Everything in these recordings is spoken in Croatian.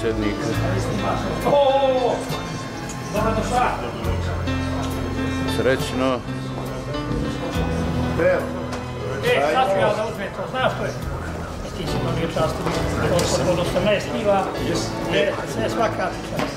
predsjednika. Srećno. E, sad ću ja da uzmem to, znaš što je? Ti si dobio čast. Od 18 kila, je sve svaka ti čast.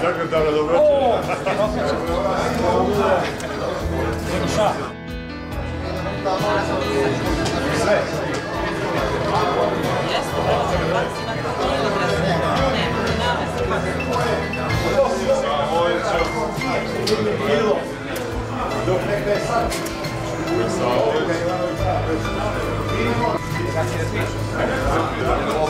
Sekretar, dobro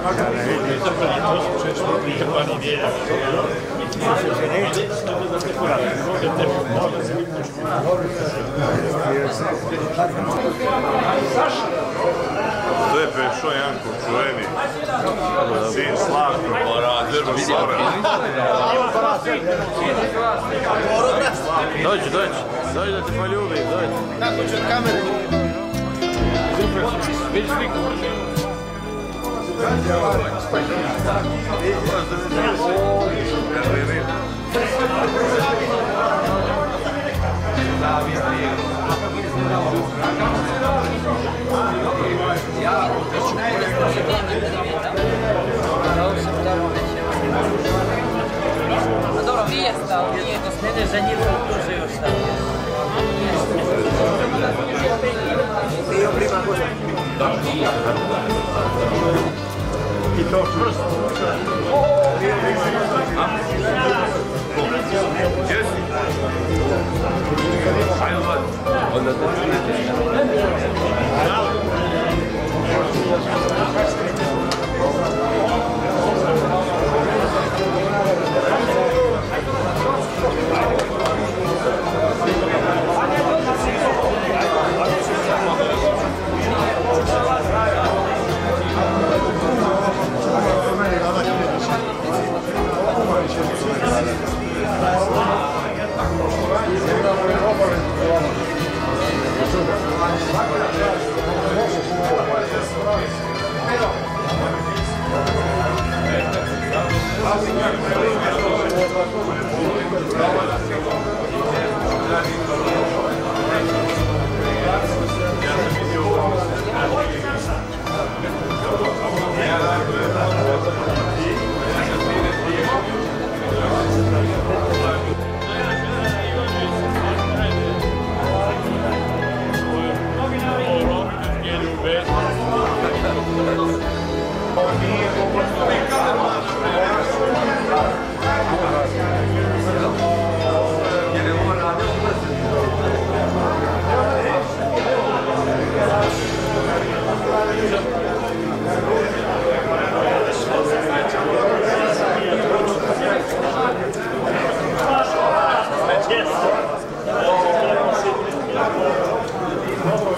To je Pešo Janko, čuveni. Sin Slavko, Borazer, Dođi, dođi. Dođi da te poljubim, dođi. Kako ću od kamere? Vidi sliku. A dobro, nije stao, nije to slede za njih duže još stao. Dio prima bude. I to čvrsto. Jesi? Gracias.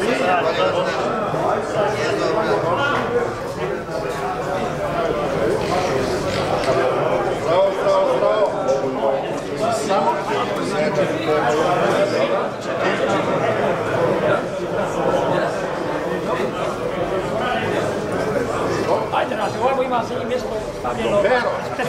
Onda te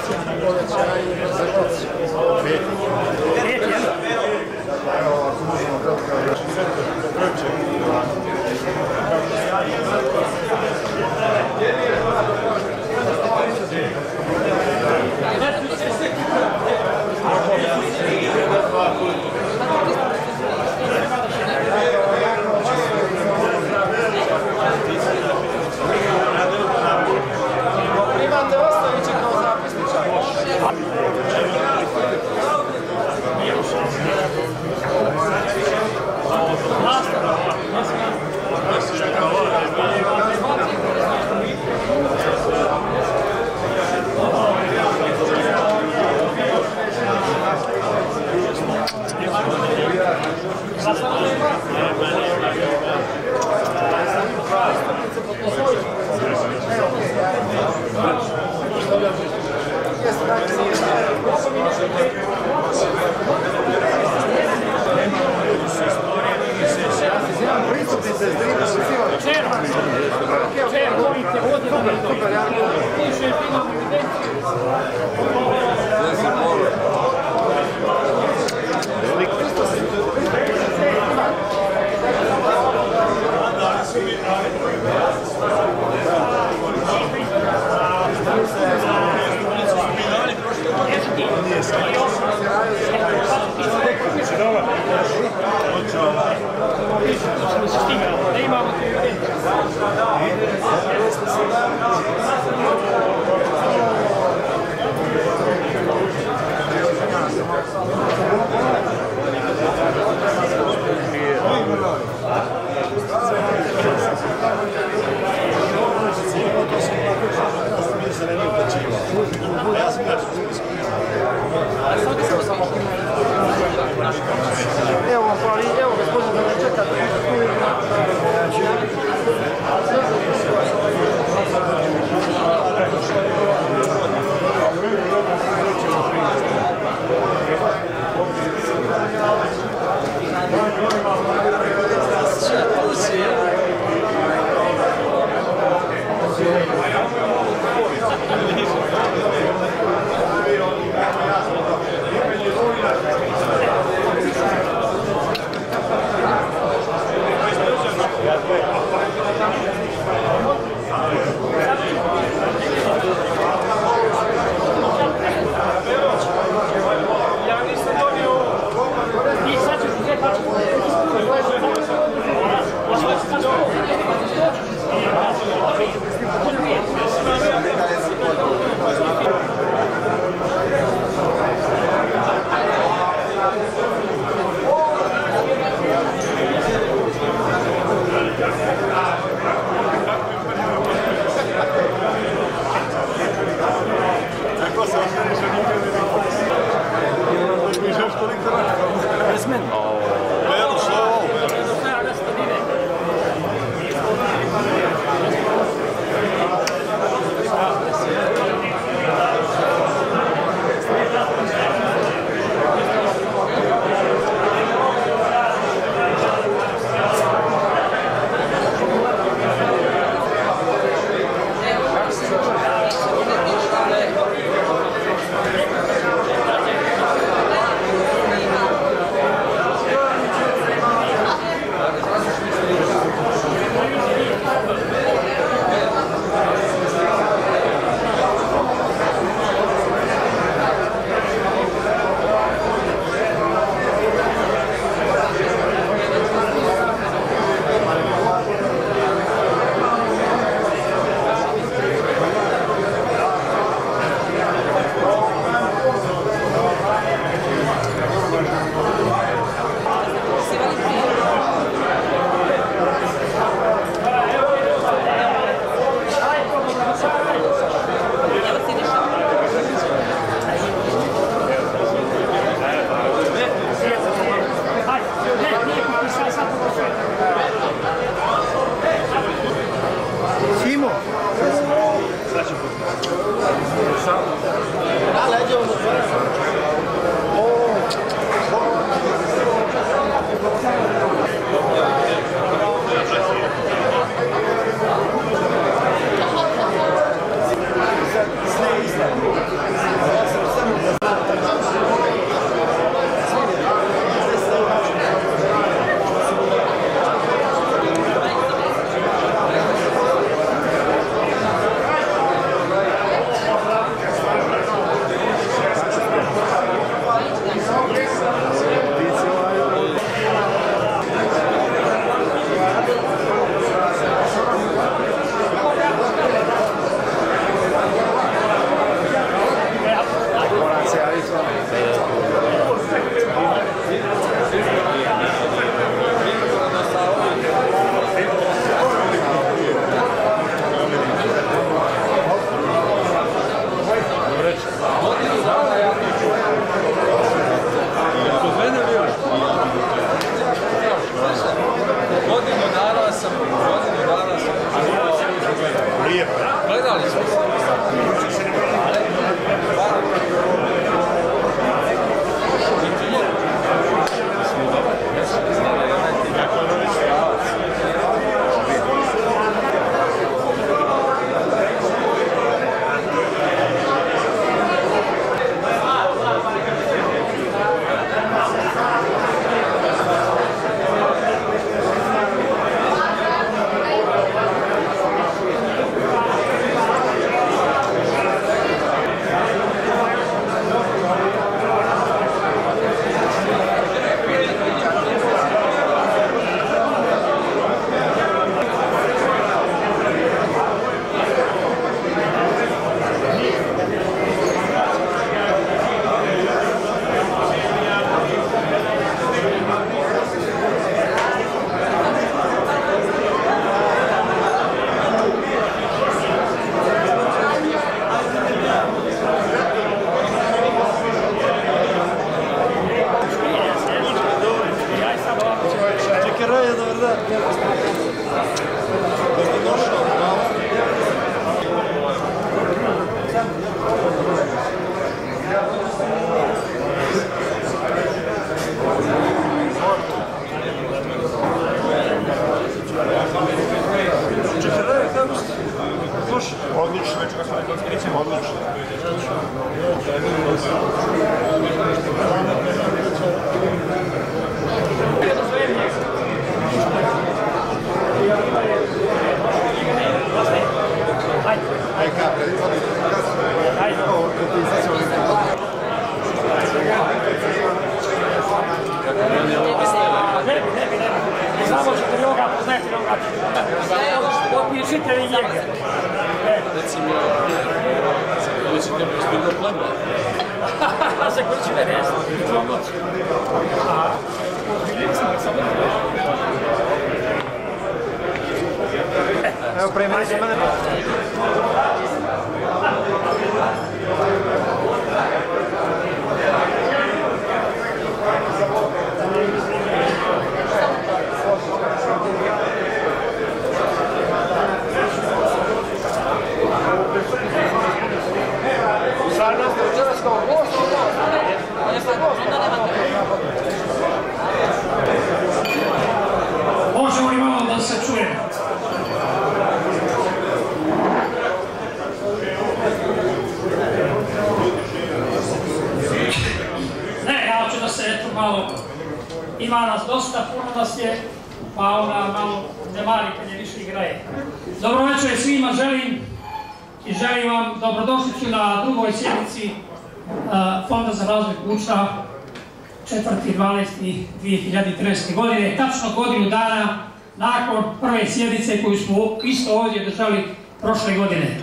4.12.2013. godine, tačno godinu dana nakon prve sjednice koju smo isto ovdje držali prošle godine.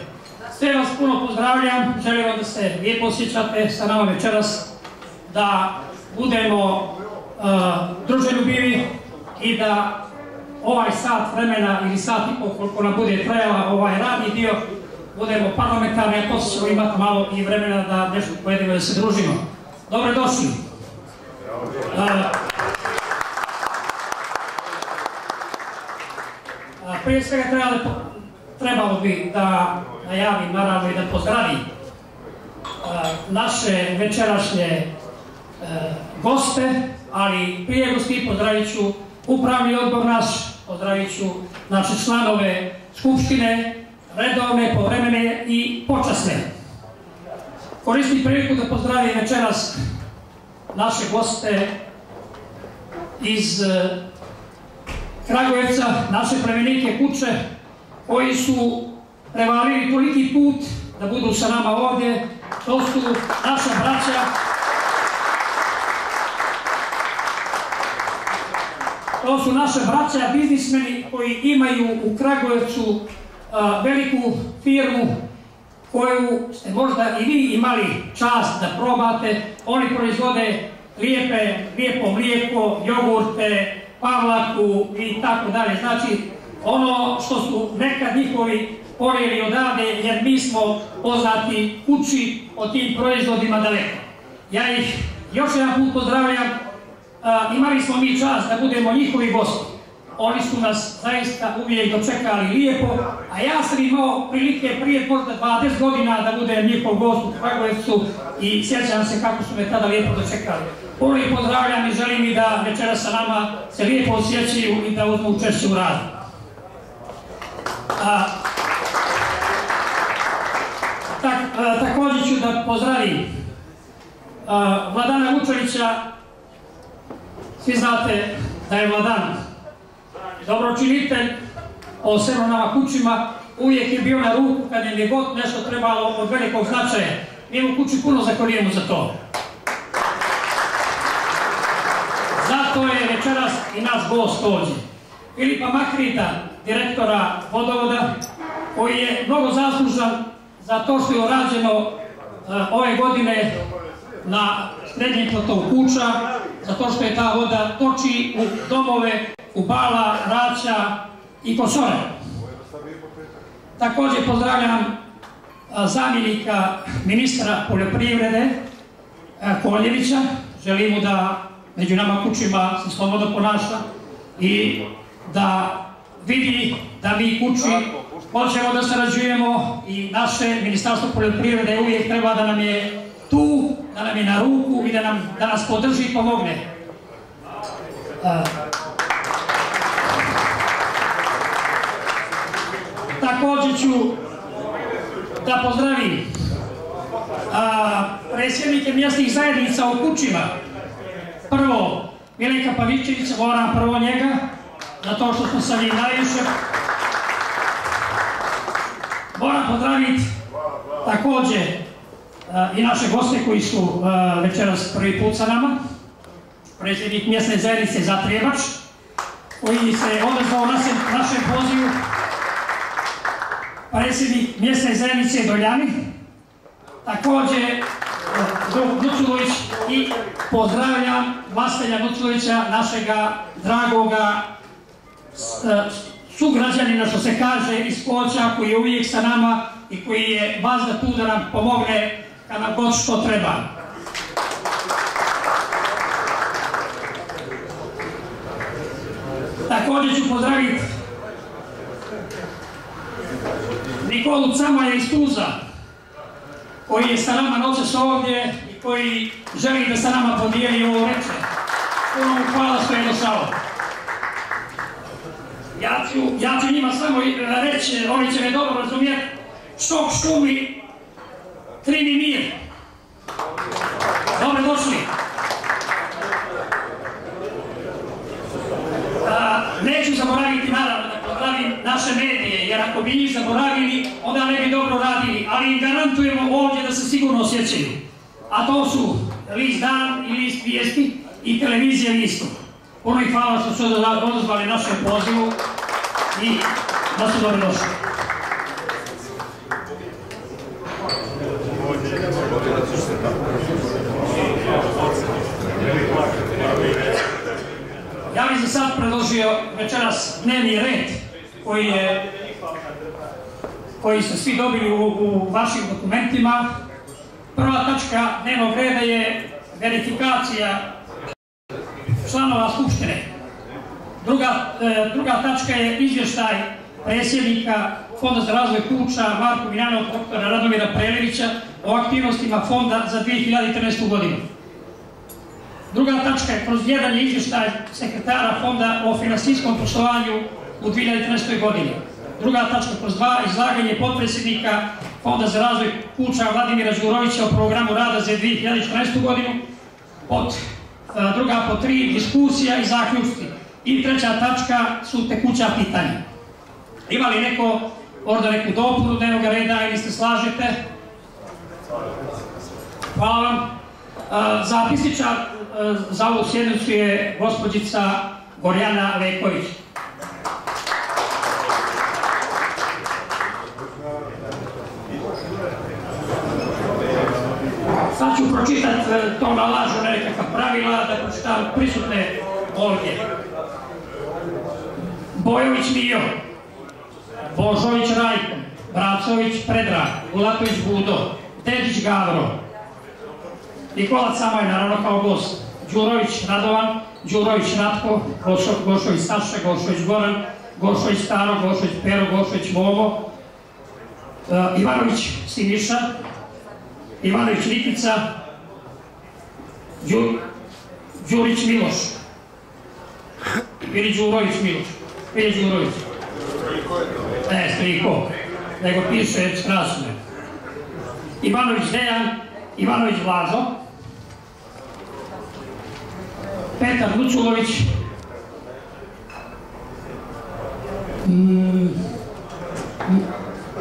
Sve vas puno pozdravljam, želim vam da se lijepo osjećate sa nama večeras, da budemo uh, druželjubivi i da ovaj sat vremena ili sat i koliko nam bude trajala ovaj radni dio, budemo parlamentarni, a poslije ćemo imati malo i vremena da nešto pojedemo da se družimo. Dobrodošli. A, prije svega trebalo, bi da najavim naravno i da pozdravim naše večerašnje e, goste, ali prije gosti pozdravit ću upravni odbor naš, pozdravit ću naše članove skupštine, redovne, povremene i počasne. Koristim priliku da pozdravim večeras naše goste iz e, Kragujevca, naše plemenike kuće, koji su prevalili toliki put da budu sa nama ovdje. To su naša braća To su naše braća biznismeni koji imaju u Kragujevcu a, veliku firmu koju ste možda i vi imali čast da probate. Oni proizvode lijepe, lijepo mlijeko, jogurte, pavlaku i tako dalje. Znači, ono što su nekad njihovi porijeli odavde, jer mi smo poznati kući o tim proizvodima daleko. Ja ih još jedan put pozdravljam. Imali smo mi čast da budemo njihovi gosti. Oni su nas zaista uvijek dočekali lijepo, a ja sam imao prilike prije možda 20 godina da budem njihov gost u Kragujevcu i sjećam se kako su me tada lijepo dočekali. Puno ih pozdravljam i želim i da večera sa nama se lijepo osjećaju i da uzmu u radu. A, tak, također ću da pozdravim Vladana Vučevića, svi znate da je Vladan dobročinitelj o nama kućima, uvijek je bio na ruku kad im je god nešto trebalo od velikog značaja. Mi u kući puno zakorijemo za to. Zato je večeras i naš gost ovdje. Filipa Makrita, direktora vodovoda, koji je mnogo zaslužan za to što je urađeno uh, ove godine na srednjem platovu kuća, zato što je ta voda toči u domove, u Bala, Raća i Kosore. Također pozdravljam zamjenika ministra poljoprivrede Koljevića. Želim mu da među nama kućima se slobodno ponaša, i da vidi da mi kući hoćemo da sarađujemo i naše Ministarstvo poljoprivrede uvijek treba da nam je tu, da nam je na ruku i da, nam, da nas podrži i pomogne. Također ću da pozdravim a, predsjednike mjesnih zajednica u kućima. Prvo, Milenka Pavićević, moram prvo njega, za to što smo sa njim najviše. Moram pozdraviti također i naše goste koji su a, večeras prvi put sa nama. Predsjednik mjesne zajednice Zatrebač, koji se odazvao našem, pozivu. Predsjednik mjesne zajednice Doljani, također Nuculović i pozdravljam Vastelja Nuculovića, našega dragoga sugrađanina, što se kaže, iz Ploča, koji je uvijek sa nama i koji je vazda tu da nam pomogne kad nam god što treba. Također ću pozdraviti Nikolu Camaja iz Tuza, koji je sa nama noćas ovdje i koji želi da sa nama podijeli ovo veče. Puno mu hvala što je došao. Ja ću, ja njima samo reći, oni će me dobro razumjeti, štok šumi, trimi mir. Dobro došli. A, neću zaboraviti naravno da pozdravim naše medije, jer ako bi njih zaboravili, onda ne bi dobro radili, ali im garantujemo ovdje da se sigurno osjećaju. A to su list Dan i list Vijesti i televizija Isto. Puno ih hvala što su se odazvali našem pozivu i da su dobro došli. Bih sad predložio večeras dnevni red koji je koji ste svi dobili u, u vašim dokumentima. Prva tačka dnevnog reda je verifikacija članova Skupštine. Druga, e, druga tačka je izvještaj predsjednika Fonda za razvoj kuća Marko Miljanov, doktora Radomira Prelevića o aktivnostima Fonda za 2013. godinu. Druga tačka je kroz jedan je izvještaj sekretara Fonda o finansijskom poslovanju u 2013. godini. Druga tačka kroz dva izlaganje potpredsjednika Fonda za razvoj kuća Vladimira Đurovića o programu rada za 2014. godinu. Pod, e, druga po tri diskusija i zaključci. I treća tačka su tekuća pitanja. Ima li neko ovdje neku dopunu dnevnog reda ili se slažete? Hvala vam. E, Zapisničar za ovu sjednicu je gospođica Gorjana Leković. Sad ću pročitati, e, to nalažu nekakva pravila, da pročitam prisutne ovdje. Bojović Mijo, Božović Rajko, Bracović Predrag, Ulatović Budo, Dedić Gavro, Nikola Camaj, naravno kao gost, Đurović Radovan, Đurović Ratko, Gošo, Gošović Saša, Gošović Goran, Gošović Staro, Gošović Pero, Gošović Momo, e, Ivanović Siniša, Ivanović Nikica, Đu, Đurić Miloš, ili Đurović Miloš, ili Đurović. Ne, Striko, nego piše krasno. Ivanović Dejan, Ivanović Vlažo, Petar Lučulović, mm,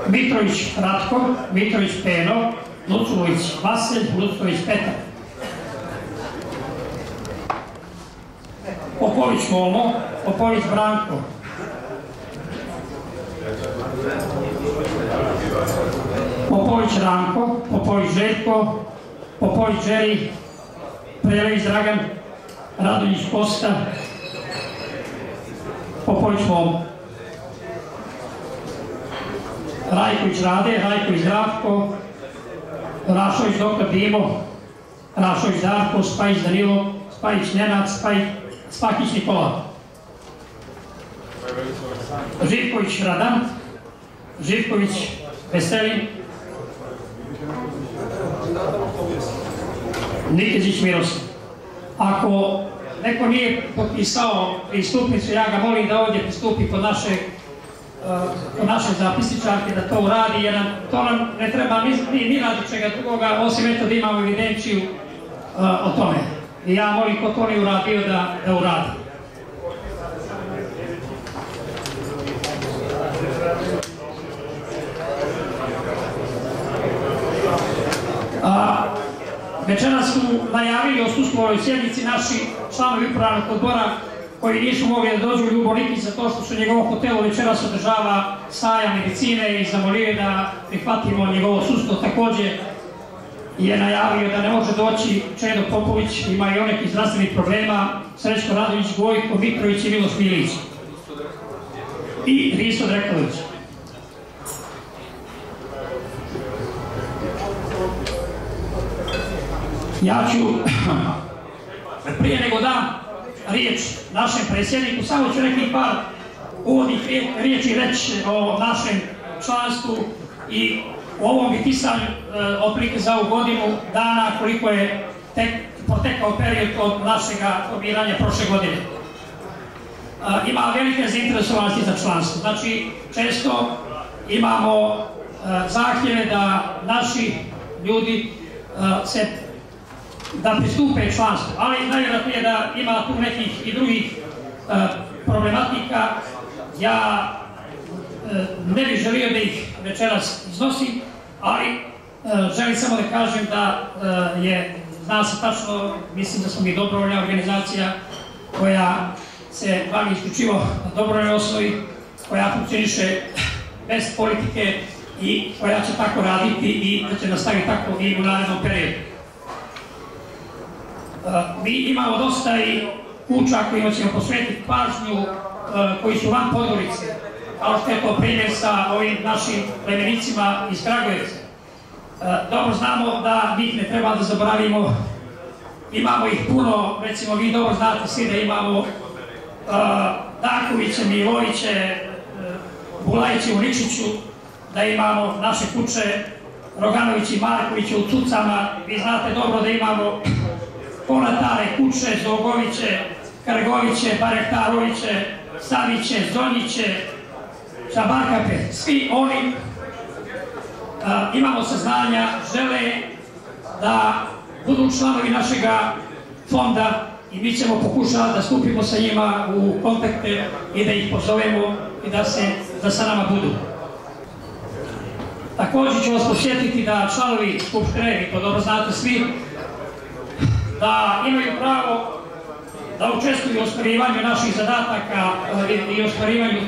Mitrović Ratko, Mitrović Peno, Luculović Vasilj, Luculović Petar. Popović Momo, Popović Branko. Popović Ranko, Popović Željko, Popović Žeri, Prelević Dragan, Radonjić Kosta, Popović Momo. Rajković Rade, Rajković Zdravko, Rašović Dr. Dimo, Rašović Darko, Spajić Danilo, Spajić Nenad, Spaj, Spakić Nikola. Živković Radan, Živković Veselin, Nikezić Miroslav. Ako neko nije potpisao pristupnicu, ja ga molim da ovdje pristupi kod naše kod naše zapisničarke da to uradi, jer nam, to nam ne treba ni, ni, radi čega drugoga, osim eto da imamo evidenciju uh, o tome. I ja molim ko to nije uradio da, da uradi. A, večeras su najavili o suslovoj sjednici naši članovi upravnog odbora koji nisu mogli da dođu u za to što su njegovo hotelu večeras održava sajam medicine i zamolio da prihvatimo njegovo sustvo. Također je najavio da ne može doći Čedo Popović, ima i on nekih zdravstvenih problema, Srećko Radović, Gojko Mitrović i Miloš Milić. I Risto Dreković. Ja ću, prije nego dam riječ našem predsjedniku, samo ću nekih par uvodnih riječi reći o našem članstvu i u ovom bitisanju e, otprilike za ovu godinu dana koliko je tek protekao period od našega formiranja prošle godine. E, ima velike zainteresovanosti za članstvo. Znači, često imamo e, zahtjeve da naši ljudi se da pristupe članstvu, ali najvjerojatnije da ima tu nekih i drugih e, problematika. Ja e, ne bih želio da ih večeras iznosim, ali e, želim samo da kažem da je, zna se tačno, mislim da smo mi dobrovoljna organizacija koja se bavi isključivo na dobrovoljnoj osnovi, koja funkcioniše bez politike i koja će tako raditi i da će nastaviti tako i u narednom periodu. Mi imamo dosta i kuća kojima ćemo posvetiti pažnju koji su van Podgorice, kao što je to primjer sa ovim našim plemenicima iz Kragujevca. Dobro znamo da njih ne treba da zaboravimo, imamo ih puno, recimo vi dobro znate svi da imamo Dakoviće, Miloviće, Bulajiće u Ničiću, da imamo naše kuće Roganović i Markoviće u Cucama, vi znate dobro da imamo Ponatare, Kuće, Zogoviće, Krgoviće, Barektaroviće, Saviće, Zonjiće, Čabarkape, svi oni imamo saznanja, žele da budu članovi našega fonda i mi ćemo pokušati da stupimo sa njima u kontakte i da ih pozovemo i da se da sa nama budu. Također ću vas posjetiti da članovi Skupštine, vi to dobro znate svi, da imaju pravo da učestvuju u ostvarivanju naših zadataka i ostvarivanju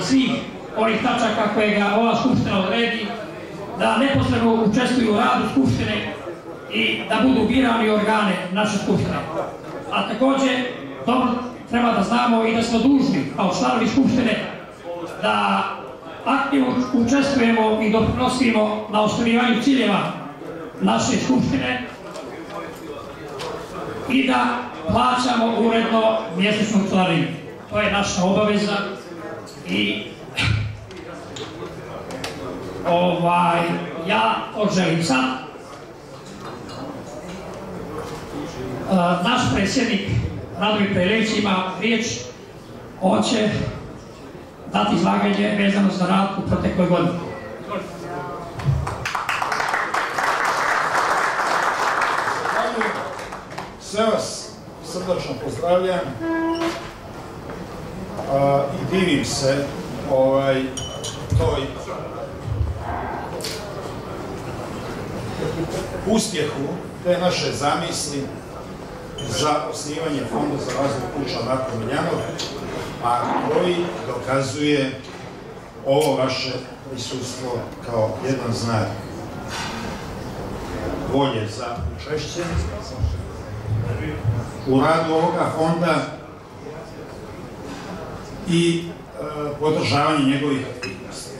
svih onih tačaka koje ga ova Skupština odredi, da neposredno učestvuju u radu Skupštine i da budu birani organe naše Skupštine. A također, dobro treba da znamo i da smo dužni kao članovi Skupštine da aktivno učestvujemo i doprinosimo na ostvarivanju ciljeva naše Skupštine i da plaćamo uredno mjesečnu članinu. To je naša obaveza i ovaj, ja to želim sad. E, naš predsjednik Radovi Prelević ima riječ, on će dati izlaganje vezano za rad u protekloj godini. Sve vas srdačno pozdravljam. A, i divim se ovaj, toj uspjehu te naše zamisli za osnivanje Fonda za razvoj kuća Marko Miljanov, a koji dokazuje ovo vaše prisustvo kao jedan znak volje za učešće u radu ovoga fonda i e, podržavanje njegovih aktivnosti.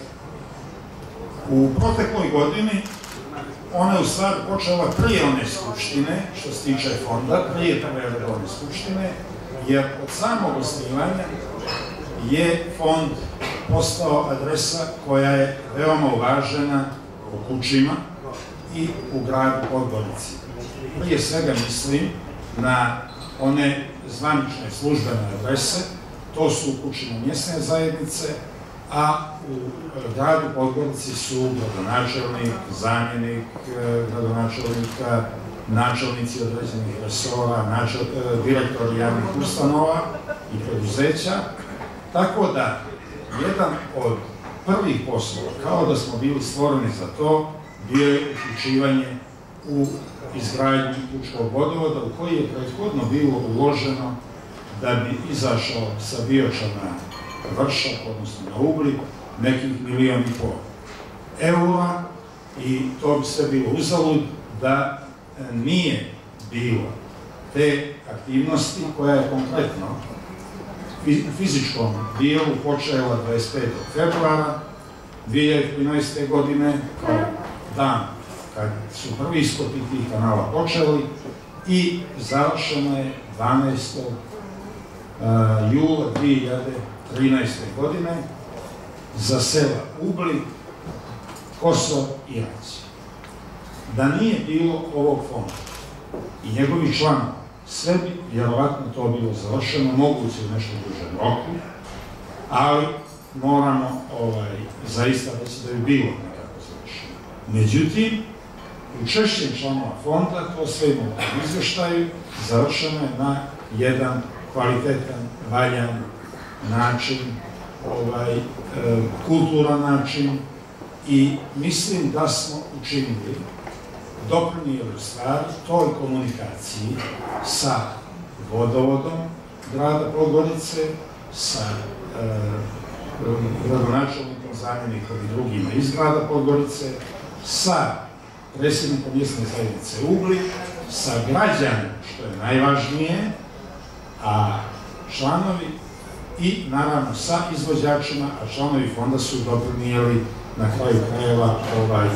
U protekloj godini ona je u stvari počela prije one skupštine, što se tiče fonda, prije prve redovne skupštine, jer od samog osnivanja je fond postao adresa koja je veoma uvažena u kućima i u gradu Podgorici. Prije svega mislim na one zvanične službene adrese, to su kućine mjesne zajednice, a u gradu Podgorici su gradonačelnik, zamjenik e, gradonačelnika, načelnici određenih resora, načel, e, direktori javnih ustanova i preduzeća, tako da jedan od prvih poslova, kao da smo bili stvoreni za to, bio je uključivanje u izgradnju pučkog vodovoda u koji je prethodno bilo uloženo da bi izašao sa bioča na vršak, odnosno na ugli, nekih milijon i pol eura i to bi sve bilo uzalud da e, nije bilo te aktivnosti koja je konkretno fizičkom dijelu počela 25. februara 2013. godine kao dan kad su prvi iskopi tih kanala počeli i završeno je 12. jula 2013. godine za sela Ubli, Kosovo i Raci. Da nije bilo ovog fonda i njegovih članova, sve bi vjerovatno to bilo završeno, moguće u nešto dužem roku, ali moramo ovaj, zaista reći da bi bilo nekako završeno. Međutim, učešćem članova fonda, to sve imamo u izvještaju, završeno je na jedan kvalitetan, valjan način, ovaj, e, kulturan način i mislim da smo učinili doprinijeli stvari toj komunikaciji sa vodovodom grada Podgorice, sa e, gradonačelnikom, zamjenikom i drugima iz grada Podgorice, sa predsjednikom mjesne zajednice Ugli, sa građanima, što je najvažnije, a članovi i naravno sa izvođačima, a članovi fonda su doprinijeli na kraju krajeva ovaj,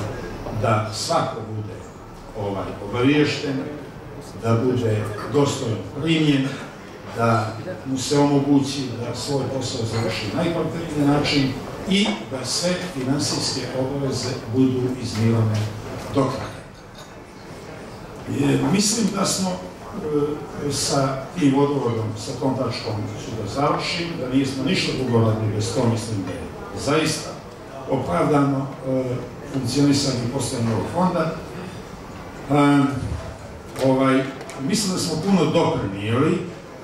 da svako bude ovaj, obaviješten, da bude dostojno primjen, da mu se omogući da svoj posao završi na najkvalitetniji način i da sve finansijske obaveze budu izmirane E, mislim da smo e, sa tim vodovodom, sa tom tačkom su da završim, da nismo ništa drugo radili bez to, mislim da je zaista opravdano e, funkcionisanje fonda. E, ovaj, mislim da smo puno doprinijeli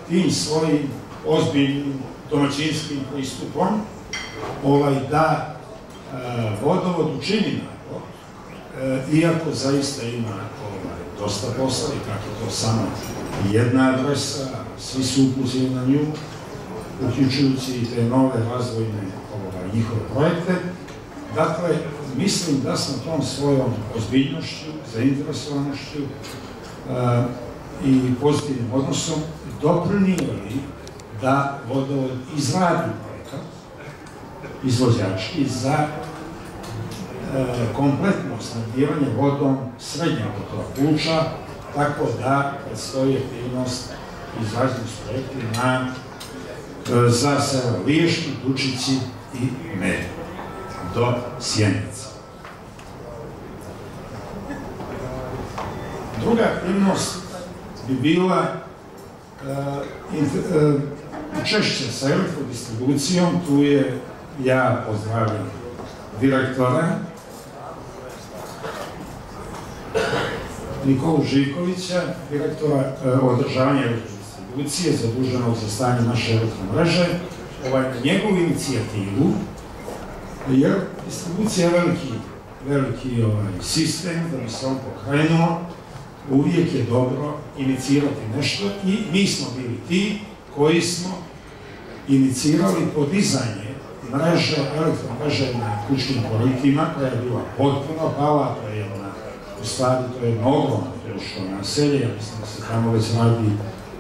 tim svojim ozbiljnim domaćinskim pristupom ovaj, da e, vodovod učini iako zaista ima ovaj, dosta posla i kako to samo jedna adresa, svi su upuzili na nju, uključujući i te nove razvojne ovaj, njihove projekte. Dakle, mislim da smo tom svojom ozbiljnošću, zainteresovanošću e, i pozitivnim odnosom doprinijeli da vodovod izradi projekat izvođački za e, kompletno snadjevanje vodom srednjeg potoka Kuća, tako da predstoji aktivnost izrađenih projekti na e, za selo Liješki, Dučici i Med do Sjenica. Druga aktivnost bi bila učešće sa elektrodistribucijom, tu je ja pozdravljam direktora Nikolu Živkovića, direktora održavanja elektrodistribucije, zaduženog za stanje naše elektromreže, ovaj, njegovu inicijativu, jer distribucija je veliki, ovaj, sistem, da bi se on pokrenuo, uvijek je dobro inicirati nešto i mi smo bili ti koji smo inicirali podizanje mreže, elektromreže na kućnim koritima koja je bila potpuno pala, u stvari to je jedno ogromno teško naselje, ja mislim da se tamo već radi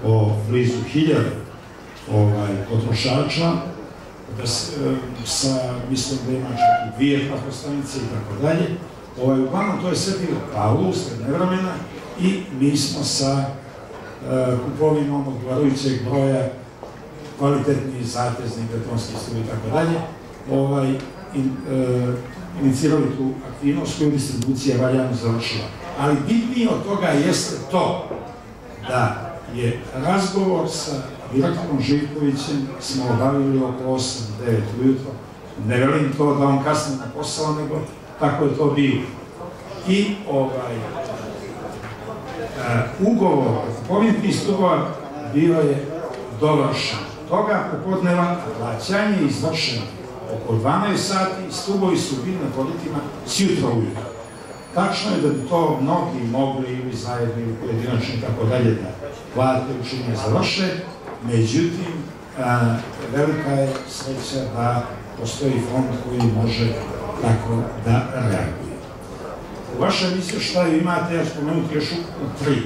o blizu hiljade ovaj, potrošača, da se, sa, mislim da ima čak i dvije trafostanice i tako dalje. Ovaj, uglavnom, to je sve bilo palo u srednje vremena i mi smo sa uh, kupovinom odgovarajućeg broja kvalitetni zatezni betonski stup i tako dalje, ovaj, in, e, inicirali tu aktivnost koju distribucija valjano završila. Ali bitnije od toga jeste to da je razgovor sa direktorom Živkovićem smo obavili oko 8-9 ujutro. Ne velim to da on kasne na posao, nego tako je to bilo. I ovaj, e, ugovor o kupovini tih bio je dovršen. Toga popodneva plaćanje je izvršeno oko 12 sati, stubovi su bili na politima sjutra ujutro. Tačno je da bi to mnogi mogli ili zajedno ili pojedinačno i tako dalje da plate učinje završe, međutim, velika je sreća da postoji fond koji može tako da reaguje. U vašem izvještaju imate, ja spomenuti još ukupno tri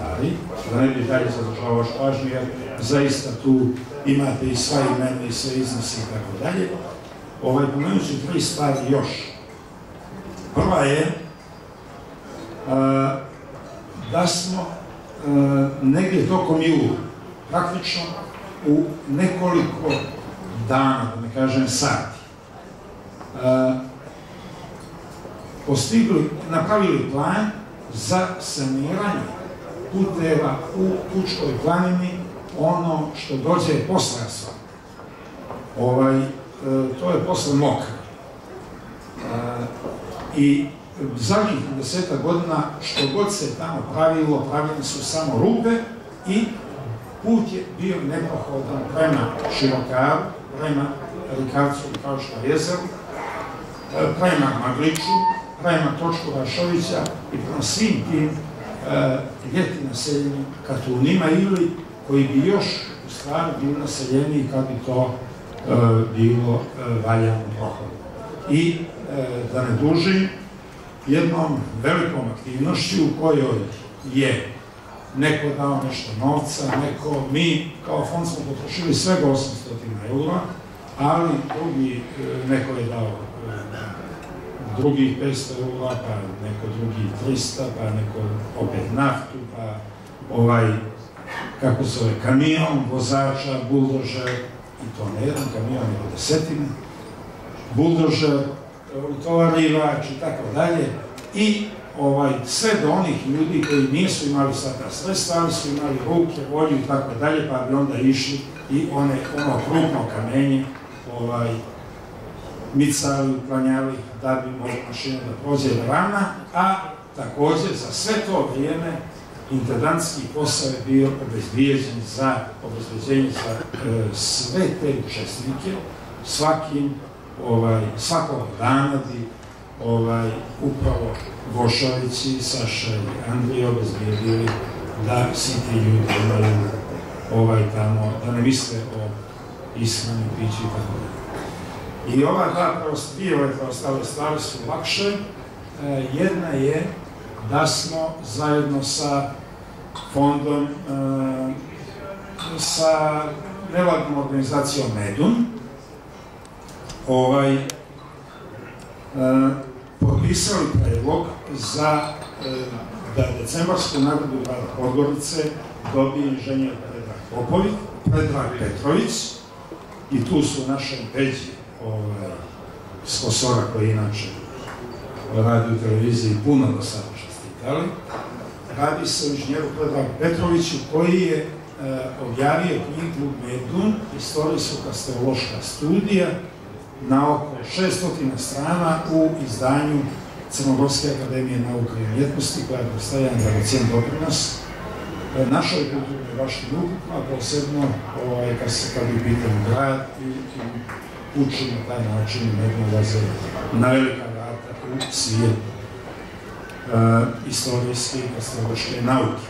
stvari, da ne bi dalje zadržao vaš pažnju, jer zaista tu imate i sva imena i sve iznose i tako dalje. Ovaj, pomenut ću tri stvari još. Prva je a, da smo a, negdje tokom jula, praktično u nekoliko dana, da ne kažem sati, a, postigli, napravili plan za saniranje puteva u Pučkoj planini, ono što dođe posle asfalta. Ovaj, e, to je posle mokre. E, I zadnjih deseta godina što god se tamo pravilo, pravljene su samo rupe i put je bio neprohodan prema Širokaru, prema Rikavcu i Kauška jezeru, e, prema Magliču, prema Točku Rašovića i prema svim tim e, ljeti naseljenim katunima ili koji bi još u stvari bili naseljeni kad bi to e, bilo e, valjano prohodno. I da ne dužim, jednom velikom aktivnošću u kojoj je neko dao nešto novca, neko, mi kao fond smo potrošili svega 800 eura, ali drugi, neko je dao drugih 500 eura, pa neko drugi 300, pa neko opet naftu, pa ovaj, kako se zove, kamion, vozača, buldožer, i to ne jedan kamion, nego desetine, buldožer, utovarivač i tako dalje, i ovaj, sve do onih ljudi koji nisu imali sva ta sredstva, ali su imali ruke, volju i tako dalje, pa bi onda išli i one, ono krupno kamenje ovaj, micali, uklanjali da bi mogla mašina da prođe rana, a također za sve to vrijeme intendantski posao je bio obezbijeđen za obezbijeđenje za e, sve te učesnike, svakim, ovaj, svakog dana bi ovaj, upravo Vošovići, Saša i Andrija obezbijedili da svi ti ljudi imaju ovaj tamo, da ne misle o ishrani, pići i tako. I ova dva dvije ove preostale stvari su lakše. E, jedna je da smo zajedno sa fondom, e, sa nevladnom organizacijom Medun, ovaj, e, potpisali predlog za da decembarsku nagradu grada Podgorice dobije inženjer Predrag Popović, Predrag Petrović i tu su naše peđi ovaj, s Kosora koji inače radi u televiziji puno do sada čestitali. Radi se o inženjeru Predrag Petroviću koji je e, objavio knjigu Medun, istorijsko-kasteološka studija, na oko 600 strana u izdanju Crnogorske akademije nauka i umjetnosti koja predstavlja dragocjen doprinos našoj kulturnoj baštini ukupno, a posebno ovaj, kad se kad je grad i, i uči na taj način ne ulaze na velika vrata u svijet e, istorijske i kasteološke nauke.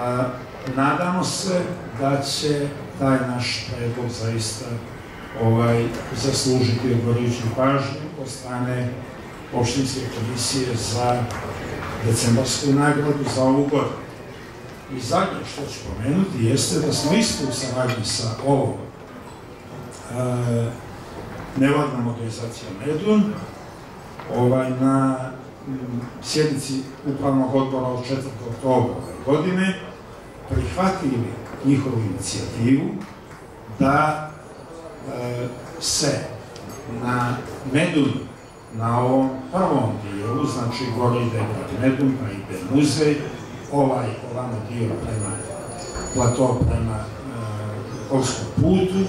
A, nadamo se da će taj naš predlog zaista ovaj, zaslužiti odgovarajuću pažnju od strane opštinske komisije za decembarsku nagradu za ovu godinu. I zadnje što ću pomenuti jeste da smo isto u saradnji sa ovom e, nevladnom organizacijom Medun ovaj, na sjednici upravnog odbora od 4. oktobra godine prihvatili njihovu inicijativu da e, se na Medun, na ovom prvom dijelu, znači gore ide Medun, pa ide muzej, ovaj ovamo dio prema plato, prema e, Polskom putu,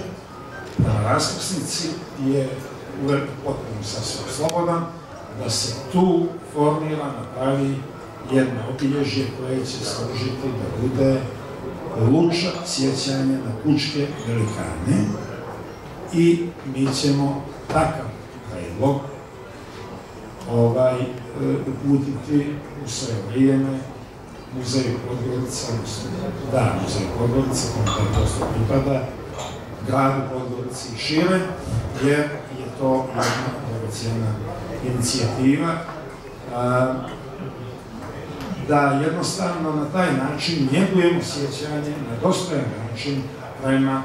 prema raskrsnici je uvek potpuno sasvim slobodan, da se tu formira, napravi jedno obilježje koje će služiti da bude luča sjećanja na kučke velikane i mi ćemo takav predlog ovaj, e, uputiti u svoje vrijeme muzeju Podgorica, da, muzeju Podgorica, kome taj prostor pripada, gradu Podgorici i šire, jer je to jedna inicijativa da jednostavno na taj način njegujemo sjećanje na dostojan način prema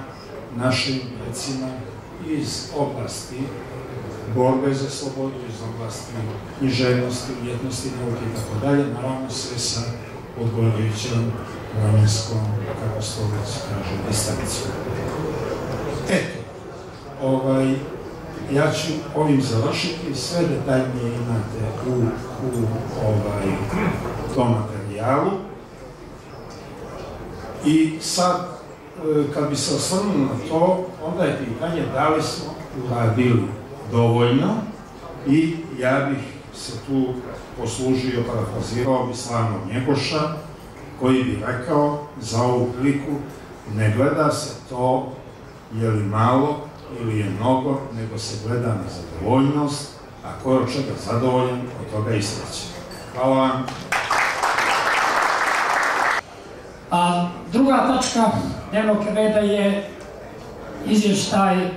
našim recima iz oblasti borbe za slobodu, iz oblasti književnosti, umjetnosti, nauke i tako dalje, naravno sve sa odgovarajućom vremenskom, kako se kaže, distancijom. Eto, ovaj, ja ću ovim završiti, sve detaljnije imate u, ovaj, tom materijalu. I sad, e, kad bi se osvrnuo na to, onda je pitanje da li smo uradili dovoljno i ja bih se tu poslužio, parafrazirao bi Slavnog Njegoša, koji bi rekao za ovu priliku ne gleda se to je li malo ili je mnogo, nego se gleda na zadovoljnost, a ko je čega zadovoljan, od toga i sreće. Hvala vam. A druga tačka dnevnog reda je izvještaj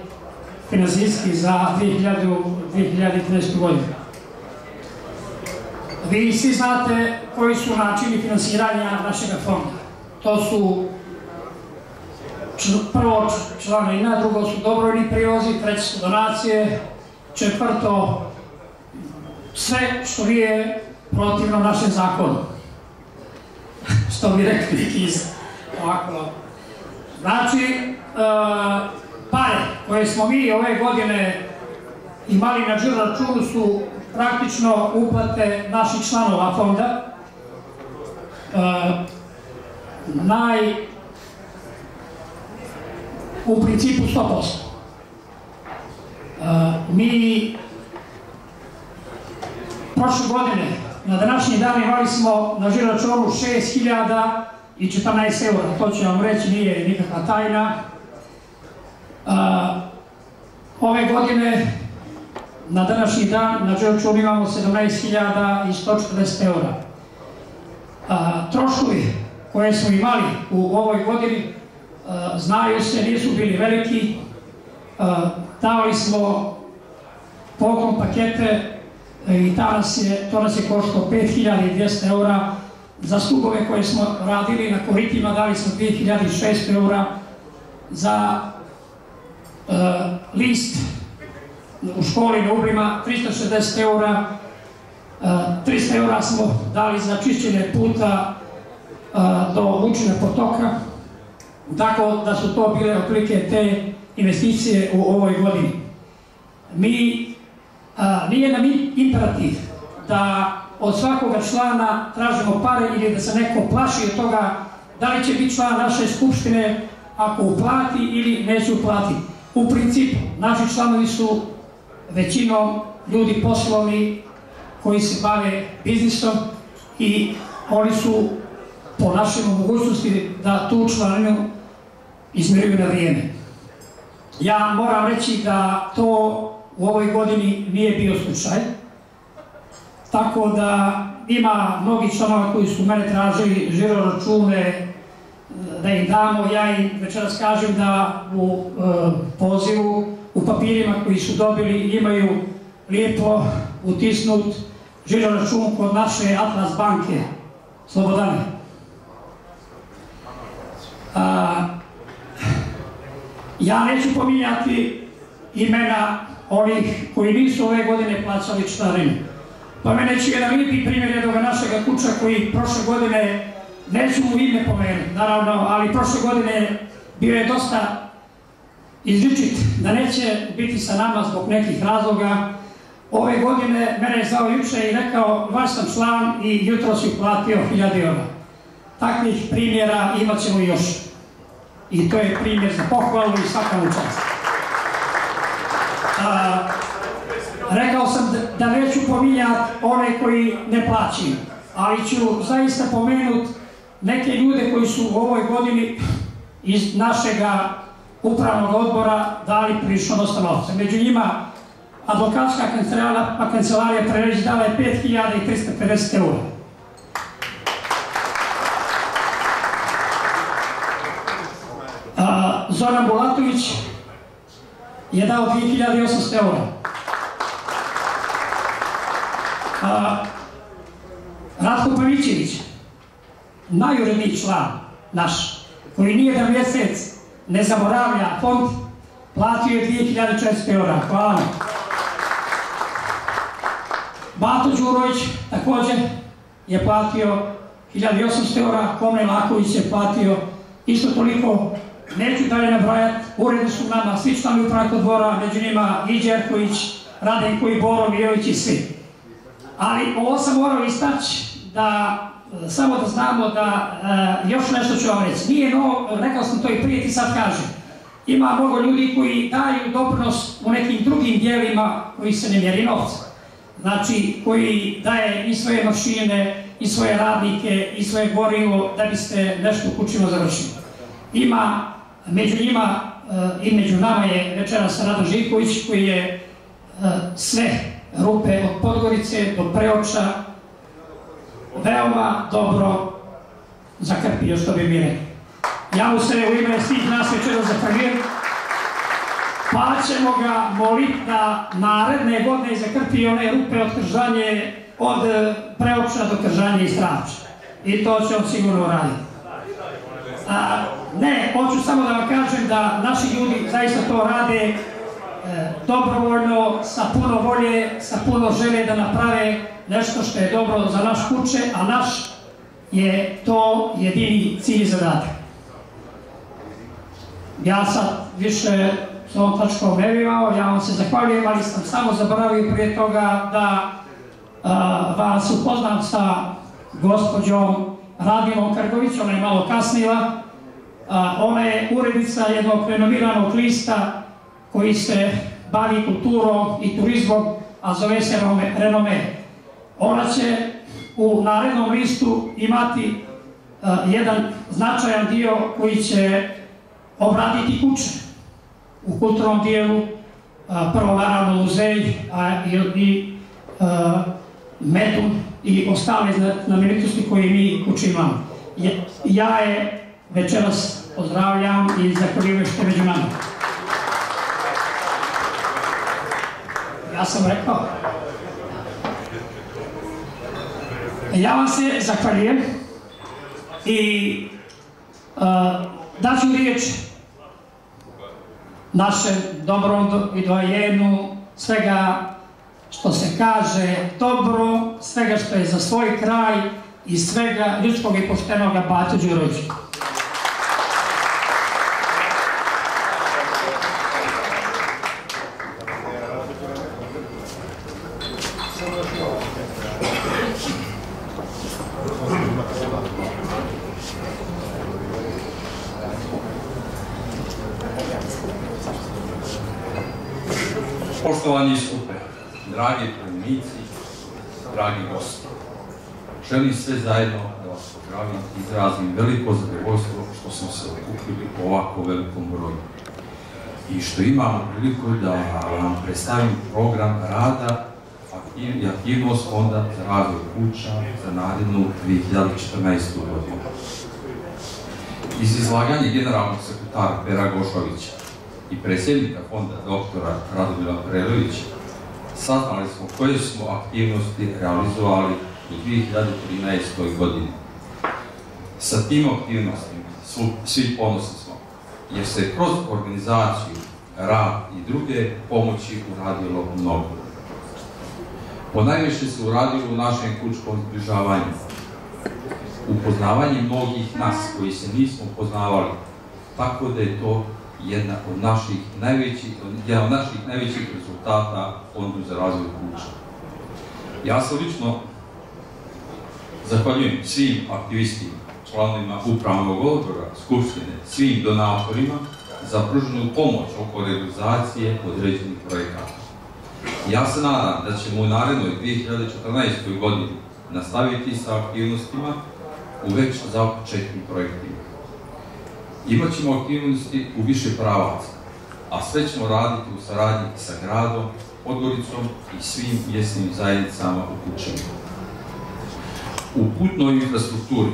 finansijski za 2000 2013. godinu. Vi svi znate koji su načini finansiranja našeg fonda. To su prvo č- članarina, drugo su dobrovoljni prilozi, treće su donacije, četvrto sve što nije protivno našem zakonu. što bi rekli iz ovako. Znači, e, pare koje smo mi ove godine imali na žiro računu su praktično uplate naših članova fonda. E, naj u principu 100%. E, mi prošle godine na današnji dan imali smo na žiro računu 6014 eura, to ću vam reći, nije nikakva tajna. E, ove godine na današnji dan na žiro računu imamo 17.140 eura. A, troškovi koje smo imali u ovoj godini znaju se, nisu bili veliki. A, davali smo poklon pakete i nas je, to nas je koštalo 5200 eura. Za stubove koje smo radili na koritima dali smo 2600 eura. Za list u školi na Ubrima 360 eura. Uh, 300 eura smo dali za čišćenje puta do Vučine potoka. Tako da su to bile otprilike te investicije u ovoj godini. Mi, uh, nije nam imperativ da od svakoga člana tražimo pare ili da se neko plaši od toga da li će biti član naše skupštine ako uplati ili neće uplatiti. U principu, naši članovi su većinom ljudi poslovni koji se bave biznisom i oni su po našoj mogućnosti da tu članinu izmiruju na vrijeme. Ja moram reći da to u ovoj godini nije bio slučaj, tako da ima mnogi članova koji su mene tražili žiro račune da im damo, ja im večeras kažem da u e, pozivu u papirima koji su dobili imaju lijepo utisnut žiro račun kod naše Atlas banke Slobodane. A, ja neću pominjati imena onih koji nisu ove godine plaćali članarinu. Pa me neću jedan lijepi primjer jednog našeg kuća koji prošle godine neću mu ime pomenuti, naravno, ali prošle godine bio je dosta izričit da neće biti sa nama zbog nekih razloga. Ove godine mene je zvao juče i rekao vaš sam član i jutro si platio 1000 eura. Takvih primjera imat ćemo još. I to je primjer za pohvalu i svaka učast. A, rekao sam da, neću pominjati one koji ne plaćaju, ali ću zaista pomenuti neke ljude koji su u ovoj godini iz našega upravnog odbora dali prilično dosta novca. Među njima advokatska kancelarija, kancelarija Preleć dala je 5350 eura. A, Zoran Bulatović je dao 2800 eura. A, Ratko Pavićević, najuredniji član naš, koji nije da mjesec ne zaboravlja fond, platio je 2400 eura. Hvala. Bato Đurović također je platio 1800 eura, Komne Laković je platio isto toliko, neću dalje nabrajati, uredi su nama svi članovi upravnog odbora, među njima i Đerković, Radenko i Boro, i svi. Ali ovo sam morao istaći da samo da znamo da e, još nešto ću vam reći. Nije no, rekao sam to i prije ti sad kažem. Ima mnogo ljudi koji daju doprinos u nekim drugim dijelima koji se ne mjeri novca. Znači, koji daje i svoje mašine, i svoje radnike, i svoje gorivo da biste nešto kućima završili. Ima, među njima e, i među nama je večeras Rado Živković koji je e, sve rupe od Podgorice do Preoča, veoma dobro zakrpio, što bi mi rekli. Ja mu se u ime svih nas večera zahvaljujem, pa ćemo ga moliti da naredne godine zakrpi one rupe od kržanje, od preopša do kržanje i strača. I to će on sigurno raditi. A, ne, hoću samo da vam kažem da naši ljudi zaista to rade e, dobrovoljno, sa puno volje, sa puno želje da naprave nešto što je dobro za naš kuće, a naš je to jedini cilj i zadatak. Ja sad više s ovom tačkom ne ja vam se zahvaljujem, ali sam samo zaboravio prije toga da vas upoznam sa gospođom Radimom Krgović, ona je malo kasnila. A, ona je urednica jednog renomiranog lista koji se bavi kulturom i turizmom, a zove se Renome. Ona će u narednom listu imati jedan značajan dio koji će obraditi kuće u kulturnom dijelu, prvo naravno muzej, a i, i medun i ostale znamenitosti koje mi kuće imamo. Ja je večeras pozdravljam i zahvaljujem što među nama. Ja sam rekao, Ja vam se zahvaljujem i uh, daću riječ našem dobrom i dojenu svega što se kaže dobro, svega što je za svoj kraj i svega ljudskog i poštenog Batu Đurovića. Želim sve zajedno da vas pozdravim i izrazim veliko zadovoljstvo što smo se okupili u ovako velikom broju i što imamo priliku da vam predstavim program rada i aktivnost Fonda za razvoj kuća za narednu 2014. godinu. Iz izlaganja generalnog sekretara Pera Gošovića i predsjednika fonda doktora Radomila Prelovića saznali smo koje smo aktivnosti realizovali u 2013. godini. Sa tim aktivnostima svi ponosni smo, jer se kroz organizaciju, rad i druge pomoći uradilo mnogo. Po najviše se uradilo u našem kućkom zbližavanju. upoznavanje mnogih nas koji se nismo poznavali. Tako da je to jedna od naših najvećih, od naših najvećih rezultata Fondu za razvoj kuća. Ja sam lično zahvaljujem svim aktivistima, članovima upravnog odbora, skupštine, svim donatorima za pruženu pomoć oko realizacije određenih projekata. Ja se nadam da ćemo u narednoj 2014. godini nastaviti sa aktivnostima u već započetnim projektima. Imaćemo aktivnosti u više pravaca, a sve ćemo raditi u saradnji sa gradom, Podgoricom i svim mjesnim zajednicama u kućima. U putnoj infrastrukturi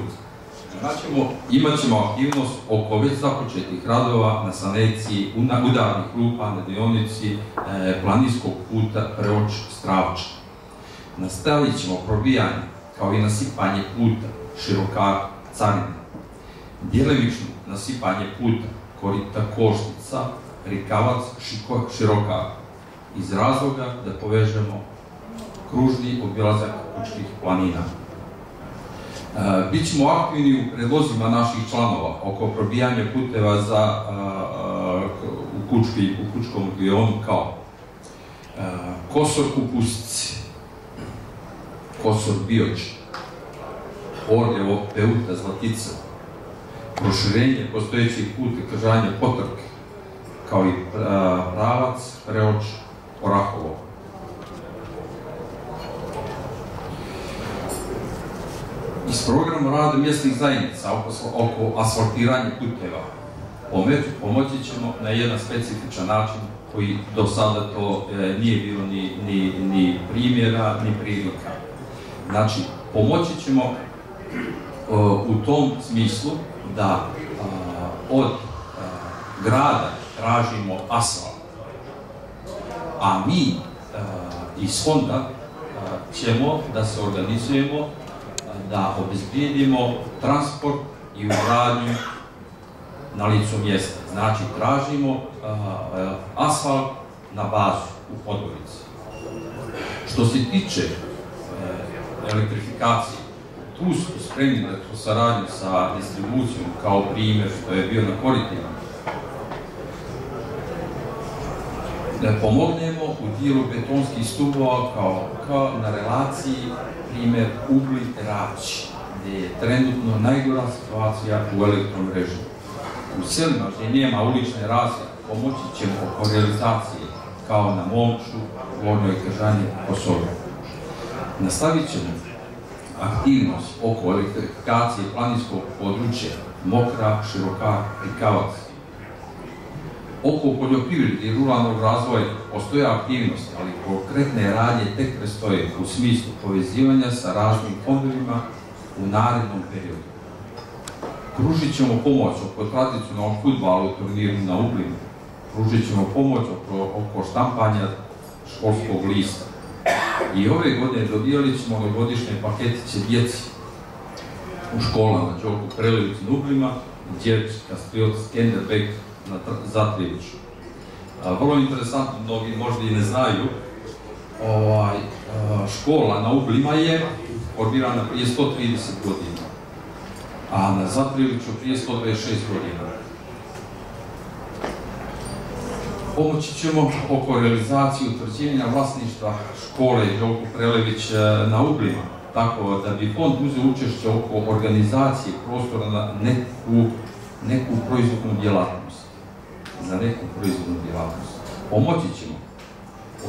imat ćemo aktivnost oko već započetih radova na saneciji udarnih rupa na dionici e, planinskog puta Preoč Stravča. Nastavit ćemo probijanje kao i nasipanje puta široka carine. Djelimično nasipanje puta korita Koštica, Rikavac, Šiko, Široka iz razloga da povežemo kružni obilazak kučkih planina. E, Bićemo aktivni u predlozima naših članova oko probijanja puteva za, a, a, u, Kučki, u Kučkom regionu kao e, Kosor Kupusci, Kosor Bioč, Orljevo Peuta Zlatica, proširenje postojećih puta Kržanja Potrke, kao i pravac Preoč Orahovo. Iz programa rada mjesnih zajednica oko, oko asfaltiranja puteva pomoći, ćemo na jedan specifičan način koji do sada to e, nije bilo ni, ni, ni primjera, ni prilika. Znači, pomoći ćemo e, u tom smislu da a, od grada tražimo asfalt, a mi iz fonda ćemo da se organizujemo da obezbijedimo transport i ugradnju na licu mjesta. Znači, tražimo asfalt na bazu u Podgorici. Što se tiče uh, elektrifikacije, tu smo spremni da tu saradnju sa distribucijom kao primjer što je bio na Koritima. Da pomognemo u dijelu betonskih stubova kao, kao na relaciji primjer Ugli Rač, gdje je trenutno najgora situacija u elektromreži. U selima gdje nema ulične razlike, pomoći ćemo oko realizacije, kao na Momču, Gornjoj Kržani, Kosovu. Nastavit ćemo aktivnost oko elektrifikacije planinskog područja, Mokra, Široka i Kavac. Oko poljoprivrede i ruralnog razvoja postoje aktivnosti, ali konkretne radnje tek prestoje u smislu povezivanja sa raznim fondovima u narednom periodu. Pružit ćemo pomoć oko tradicionalnog futbala u turniru na Uglinu. Pružit ćemo pomoć oko, štampanja školskog lista. I ove godine dodijeli ćemo godišnje paketiće djeci u školama Đoku Prelević na Uglima, Djevč, Kastriot, Skenderbeg Zatrijeviću. Vrlo interesantno, mnogi možda i ne znaju, ovaj, škola na Uglima je formirana prije 130 godina, a na Zatrijeviću prije 126 godina. Pomoći ćemo oko realizacije utvrđenja vlasništva škole Đoku Prelević e, na Uglima, tako da bi fond uzeo učešće oko organizacije prostora na neku, neku proizvodnu djelatnost, za neku proizvodnu djelatnost. Pomoći ćemo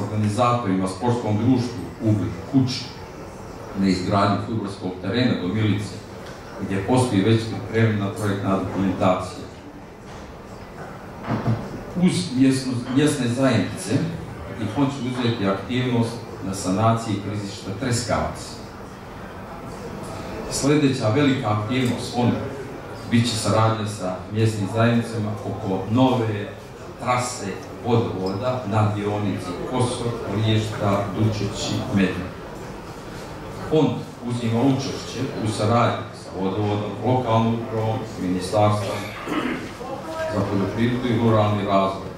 organizatorima sportskom društvu Ugli, kući, na izgradnji futbolskog terena do Milice, gdje postoji već pripremljena projektna dokumentacija uz mjesne zajednice i fond će uzeti aktivnost na sanaciji klizišta Treskavac. Sljedeća velika aktivnost fonda bit će saradnja sa mjesnim zajednicama oko nove trase vodovoda na dionici Kosor, Liješta, Dučeći, Medved. Fond uzima učešće u saradnji sa vodovodom, lokalnom upravom, ministarstvom, za poljoprivredu i ruralni razvoj.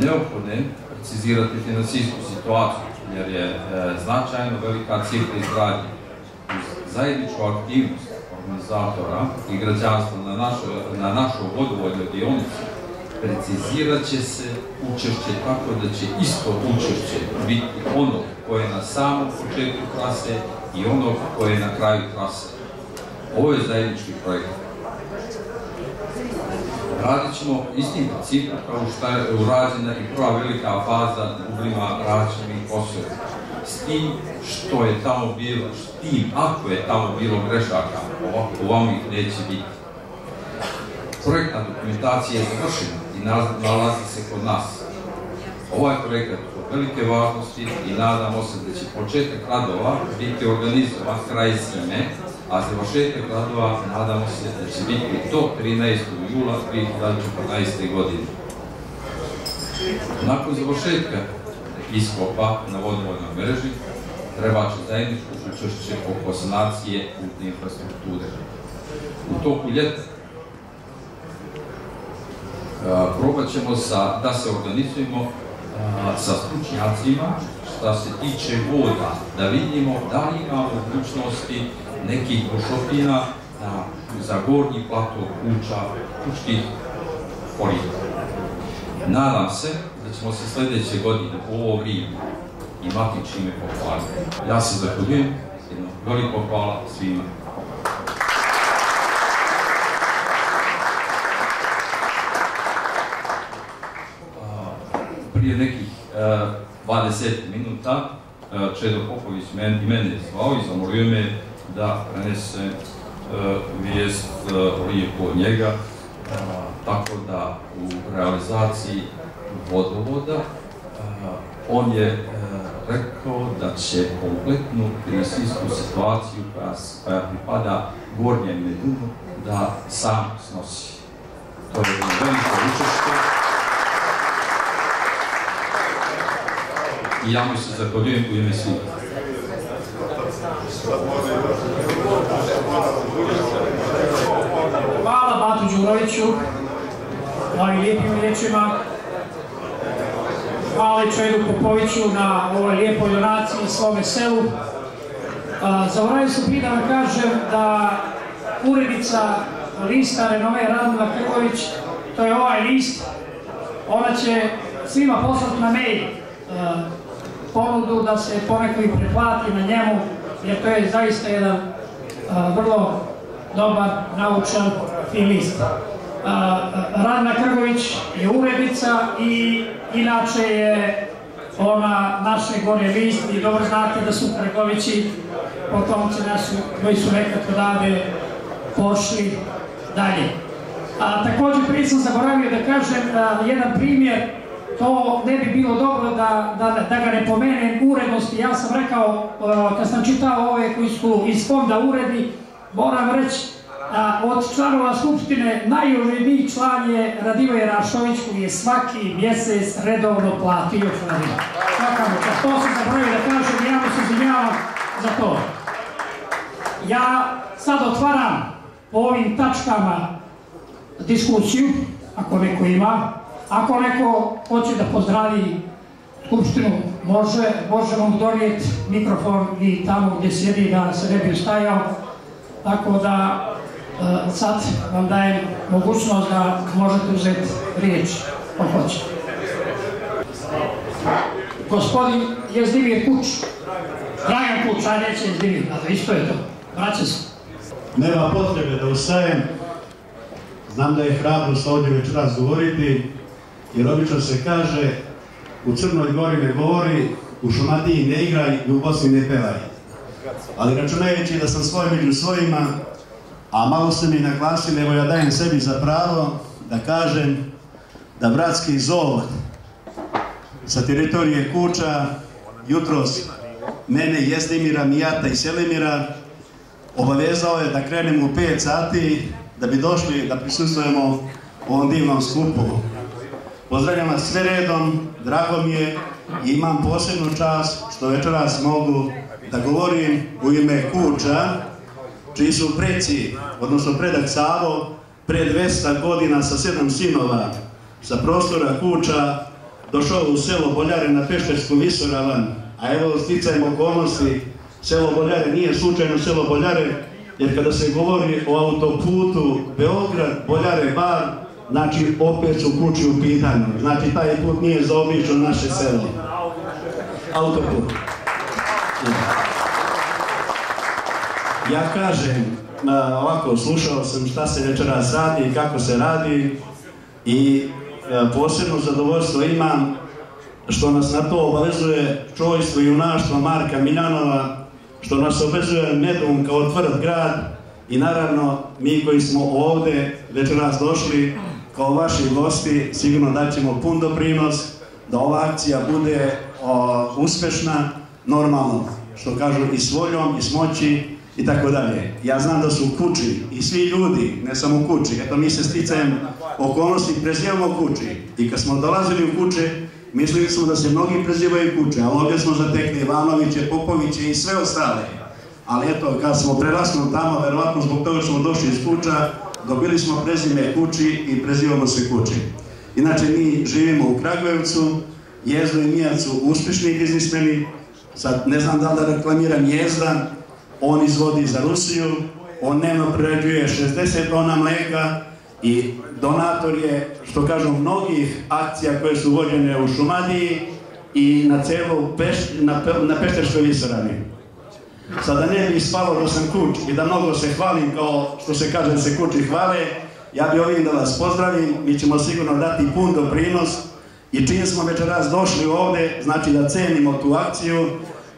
Neophodno je precizirati financijsku situaciju, jer je e, značajno velika cifra izgradnje uz zajedničku aktivnost organizatora i građanstva na našoj, na dionici precizirat će se učešće tako da će isto učešće biti ono koje je na samom početku trase i ono koje je na kraju trase. Ovo je zajednički projekt. Radit ćemo istim principom kao što je urađena i prva velika faza Račem i Kosovo. S tim što je tamo bilo, s tim ako je tamo bilo grešaka, ovako ovamo ih neće biti. Projektna dokumentacija je završena i nalazi se kod nas. Ovaj projekat je od velike važnosti i nadamo se da će početak radova biti organizovan kraj zime, a završetak radova nadamo se da će biti do 13. jula 2014. godine. Nakon završetka iskopa na vodovodnoj mreži treba će zajedničko učešće oko sanacije putne infrastrukture. U toku ljeta probat ćemo sa, da se organizujemo sa stručnjacima što se tiče voda, da vidimo da li ima mogućnosti nekih bušotina na, za gornji plato kuća, kućkih korita. Nadam se da ćemo se sljedeće godine u ovo vrijeme imati čime pohvaliti. Ja se zahvaljujem, jedno veliko hvala svima. prije nekih e, 20 minuta e, Čedo Popović i mene zvao i zamolio me da prenese e, vijest e, lijepo njega, e, tako da u realizaciji vodovoda e, on je e, rekao da će kompletnu križijsku situaciju koja, pripada gornjem Medunu da sam snosi. To je veliko učešće. I ja mu se zahvaljujem u ime svih. Hvala Batu Đuroviću na ovim lijepim riječima. Hvala i Čedu Popoviću na ovoj lijepoj donaciji svome selu. A, Zaboravio sam prije da kažem da urednica lista Renove Radmila Krković, to je ovaj list, ona će svima poslati na mail a, ponudu da se poneko i preplati na njemu, jer to je zaista jedan a, vrlo dobar, naučan fin list. Radna Krgović je urednica i inače je ona naše gore list i dobro znate da su Krgovići potomci naši koji su nekako dade pošli dalje. A, također prije sam zaboravio da kažem a, jedan primjer to ne bi bilo dobro da, da, da ga ne pomenem urednosti. Ja sam rekao, a, kad sam čitao ove koji su iz fonda uredi, moram reći, a, od članova Skupštine najuredniji član je Radivoje Rašović koji je svaki mjesec redovno platio članima. To sam zaboravio da kažem, ja mu se izvinjavam za to. Ja sad otvaram po ovim tačkama diskusiju, ako neko ima. Ako neko hoće da pozdravi Skupštinu, može, možemo mu donijeti mikrofon i tamo gdje sjedi da se ne bi ustajao. Tako da sad vam dajem mogućnost da možete uzeti riječ, ko hoće. Gospodin Jezdimir Kuč, Dragan Kuč, a neće Jezdimir, a to isto je to, vraća se. Nema potrebe da ustajem. Znam da je hrabrost ovdje već raz govoriti, jer obično se kaže u Crnoj Gori ne govori, u Šumadiji ne igraj i u Bosni ne pevaj. Ali računajući da sam svoj među svojima, a malo ste mi naglasili, evo ja dajem sebi za pravo da kažem da bratski zov sa teritorije Kuča jutros mene, Jezdimira, Mijata i Selimira obavezao je da krenemo u 5 sati da bi došli da prisustvujemo ovom divnom skupu. Pozdravljam vas sve redom, drago mi je i imam posebnu čast što večeras mogu da govorim u ime Kuča, čiji su preci, odnosno predak Savo, pre 200 godina sa sedam sinova sa prostora Kuča došao u selo Boljare na Peštersku visoravan, a evo sticajem okolnosti Selo Boljare nije slučajno selo Boljare, jer kada se govori o autoputu Beograd, Boljare, Bar, znači opet su kući u pitanju. Znači taj put nije zaobišao naše selo. Autoput. Ja kažem, ovako, slušao sam šta se večeras radi i kako se radi i a, posebno zadovoljstvo imam što nas na to obavezuje čojstvo i junaštvo Marka Miljanova, što nas obvezuje Medun kao tvrd grad i naravno mi koji smo ovdje večeras došli kao vaši gosti sigurno daćemo pun doprinos da ova akcija bude o, uspešna, normalno, što kažu i s voljom i s moći i tako dalje. Ja znam da su u kući i svi ljudi, ne samo u kući, eto mi se sticajem okolnosti prezivamo u kući i kad smo dolazili u kuće, mislili smo da se mnogi prezivaju kuće, a ovdje smo zatekli Ivanoviće, Popoviće i sve ostale. Ali eto, kad smo prerasli tamo, verovatno zbog toga smo došli iz kuća, dobili smo prezime kući i prezivamo se kući. Inače, mi živimo u Kragujevcu, Jezdo i Mijac uspješni biznismeni, sad ne znam da li da reklamiram Jezda, on izvodi za Rusiju, on dnevno prerađuje 60 tona mleka i donator je, što kažu, mnogih akcija koje su vođene u Šumadiji i na celu Peš, na, na Pešterskoj visorani. Sada ne bi ispalo da sam kuć i da mnogo se hvalim kao što se kaže se kući hvale, ja bi ovim da vas pozdravim, mi ćemo sigurno dati pun doprinos i čim smo večeras došli ovdje, znači da cenimo tu akciju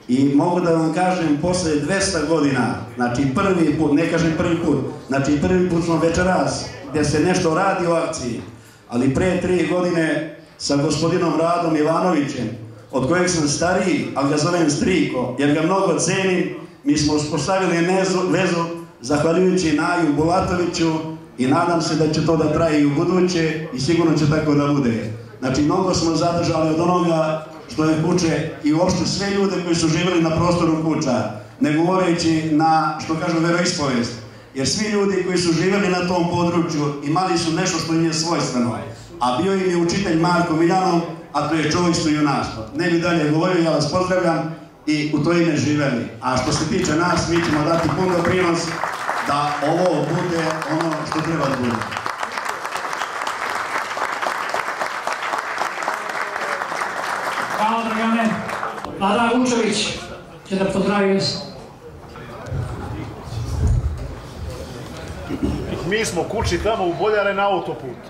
i mogu da vam kažem, posle 200 godina, znači prvi put, ne kažem prvi put, znači prvi put smo večeras gdje se nešto radi o akciji, ali pre tri godine sa gospodinom Radom Ivanovićem, od kojeg sam stariji, ali ga zovem Striko, jer ga mnogo cenim, mi smo uspostavili vezu zahvaljujući Naju Bulatoviću i nadam se da će to da traje i u buduće i sigurno će tako da bude. Znači, mnogo smo zadržali od onoga što je kuće i uopšte sve ljude koji su živjeli na prostoru kuća, ne govoreći na, što kažu, veroispovest. Jer svi ljudi koji su živjeli na tom području imali su nešto što im je svojstveno. A bio im je učitelj Marko Miljanov, a to je čovjekstvo i junaštvo. Ne bi dalje govorio, ja vas pozdravljam i u to ime živeli. A što se tiče nas, mi ćemo dati pun doprinos da ovo bude ono što treba da bude. Hvala, Dragane. Vlada Vučević će da pozdravi vas. Mi smo kući tamo u Boljare na autoputu.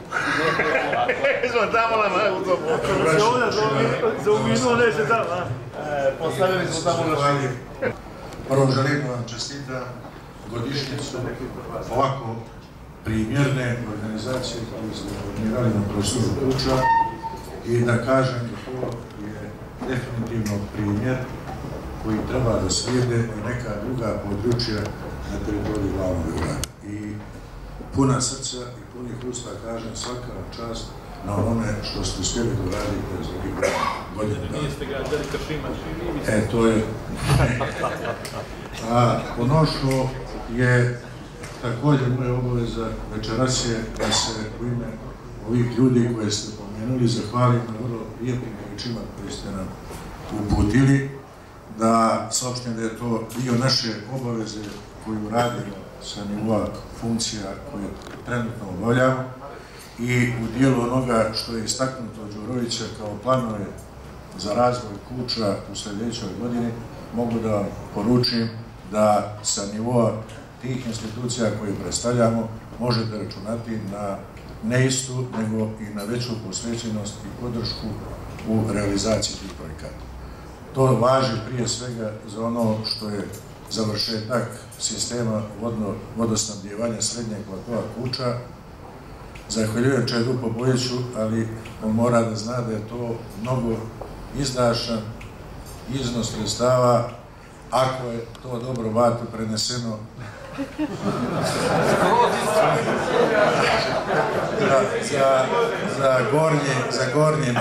Mi smo tamo na autoputu. Se ovdje za- za uminu neće tamo, a? E, Postavili smo tamo na šalje. Prvo želim da vam čestitam godišnjicu ovako primjerne organizacije koje ste formirali na prostoru kuća i da kažem da definitivno primjer koji treba da slijede i neka druga područja na teritoriji glavnog grada. I puna srca i punih usta kažem svaka čast na onome što ste uspjeli da radite za ovih godina. Niste ga E, to je... A ono što je također moja obaveza večeras je da se u ime ovih ljudi koje ste pomenuli zahvalim na vrlo lijepim riječima koje ste nam uputili, da saopštim da je to dio naše obaveze koju radimo sa nivoa funkcija koje trenutno obavljamo i u dijelu onoga što je istaknuto od Đurovića kao planove za razvoj kuća u sljedećoj godini, mogu da vam poručim da sa nivoa tih institucija koje predstavljamo možete računati na ne istu, nego i na veću posvećenost i podršku u realizaciji tih projekata. To važi prije svega za ono što je završetak sistema vodno, vodosnabdjevanja srednjeg platoa kuća. Zahvaljujem Čedu Popoviću, ali on mora da zna da je to mnogo izdašan iznos sredstava ako je to dobro vatu preneseno za, za, gornje, za gornje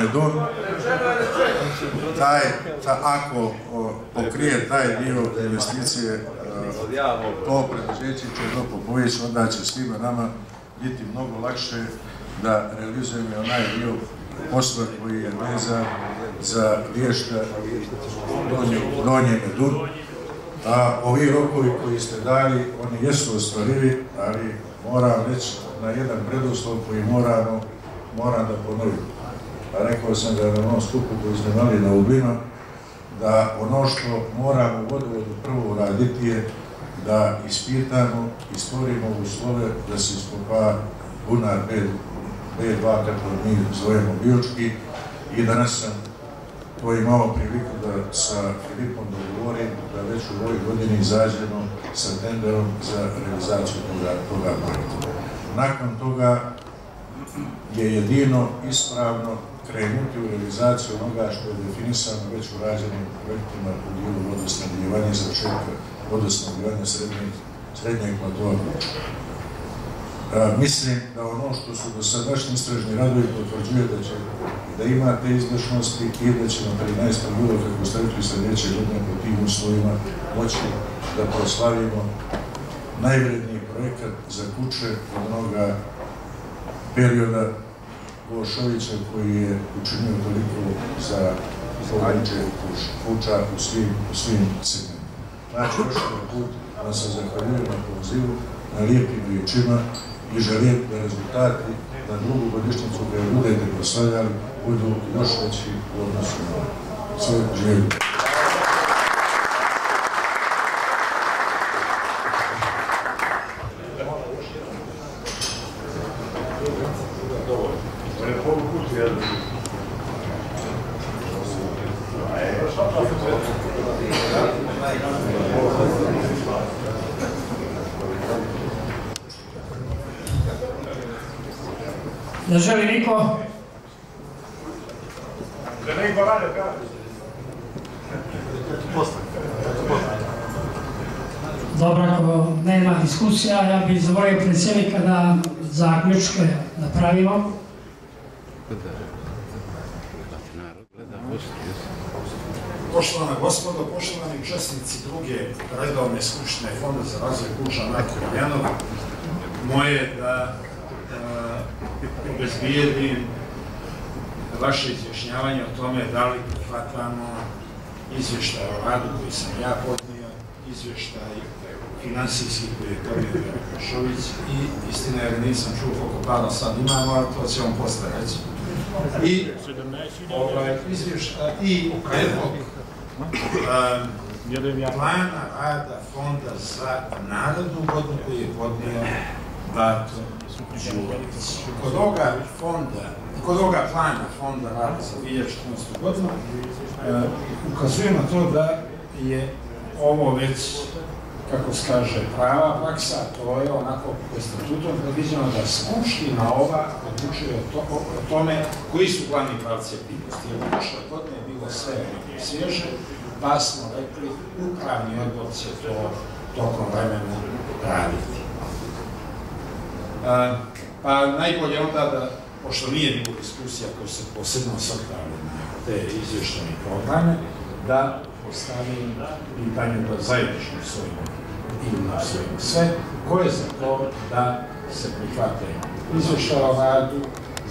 taj, ta, ako o, pokrije taj dio investicije, e, to preduzeće će do Popović, onda će svima nama biti mnogo lakše da realizujemo i onaj dio posla koji je vezan za riješka donje, donje medun. A ovi rokovi koji ste dali, oni jesu ostvarivi, ali moram reći na jedan preduslov koji moramo, moram da ponovim. A rekao sam da na onom skupu koji ste imali na Ublinu, da ono što moramo vodovodu prvo uraditi je da ispitamo i stvorimo uslove da se iskopa bunar B, B2, kako mi zovemo biočki, i danas sam to imao priliku da sa Filipom dogovorim da već u ovoj godini izađemo sa tenderom za realizaciju toga, toga projekta. Nakon toga je jedino ispravno krenuti u realizaciju onoga što je definisano već u rađenim projektima u dijelu vodosnadljivanja za šetka vodosnadljivanja srednjeg, platova mislim da ono što su do sadašnji istražni radovi potvrđuje da će da ima te izdašnosti i da ćemo 13. jula, kako ste rekli, sljedeće godine po tim uslovima moći da proslavimo najvredniji projekat za kuće od onoga perioda Vošovića koji je učinio toliko za područje kuća u svim, u svim segmentima. Znači, još jedan put vam se zahvaljujem na pozivu, na lijepim riječima i želim da rezultati na drugu godišnjicu koje budete proslavljali budu još veći u odnosu na sve življenje. Ne želi niko? Da ne rade, kako? Dobro, ako nema diskusija, ja bih zamolio predsjednika da zaključke napravimo. Poštovana gospodo, poštovani učesnici druge redovne skupštine Fonda za razvoj kuća Marko Miljanov, moje da uh, obezbijedim vaše izjašnjavanje o tome da li prihvatamo izvještaj o radu koji sam ja podnio, izvještaj finansijski koji Košović i istina jer nisam čuo koliko para sad imamo, ali to će on posle reći. I ovaj, izvještaj i predlog plana rada Fonda za narodnu godinu koji je podnio Bato Đurović. Kod ovoga fonda, kod ovoga plana Fonda rada za 2014. godinu uh, ukazuje na to da je ovo već kako se kaže, prava praksa, to je onako po statutom predviđeno da Skupština ova odlučuje o, to, o, tome koji su glavni pravci aktivnosti. Jer prošle godine je bilo sve svježe, pa smo rekli upravni odbor će to tokom vremena raditi. A, pa najbolje onda da, pošto nije bilo diskusija koja se posebno osvrtali na te izvještene programe, da postavim pitanje da zajedničkim svojim ili na svojim sve, ko je za to da se prihvate izvještaj o radu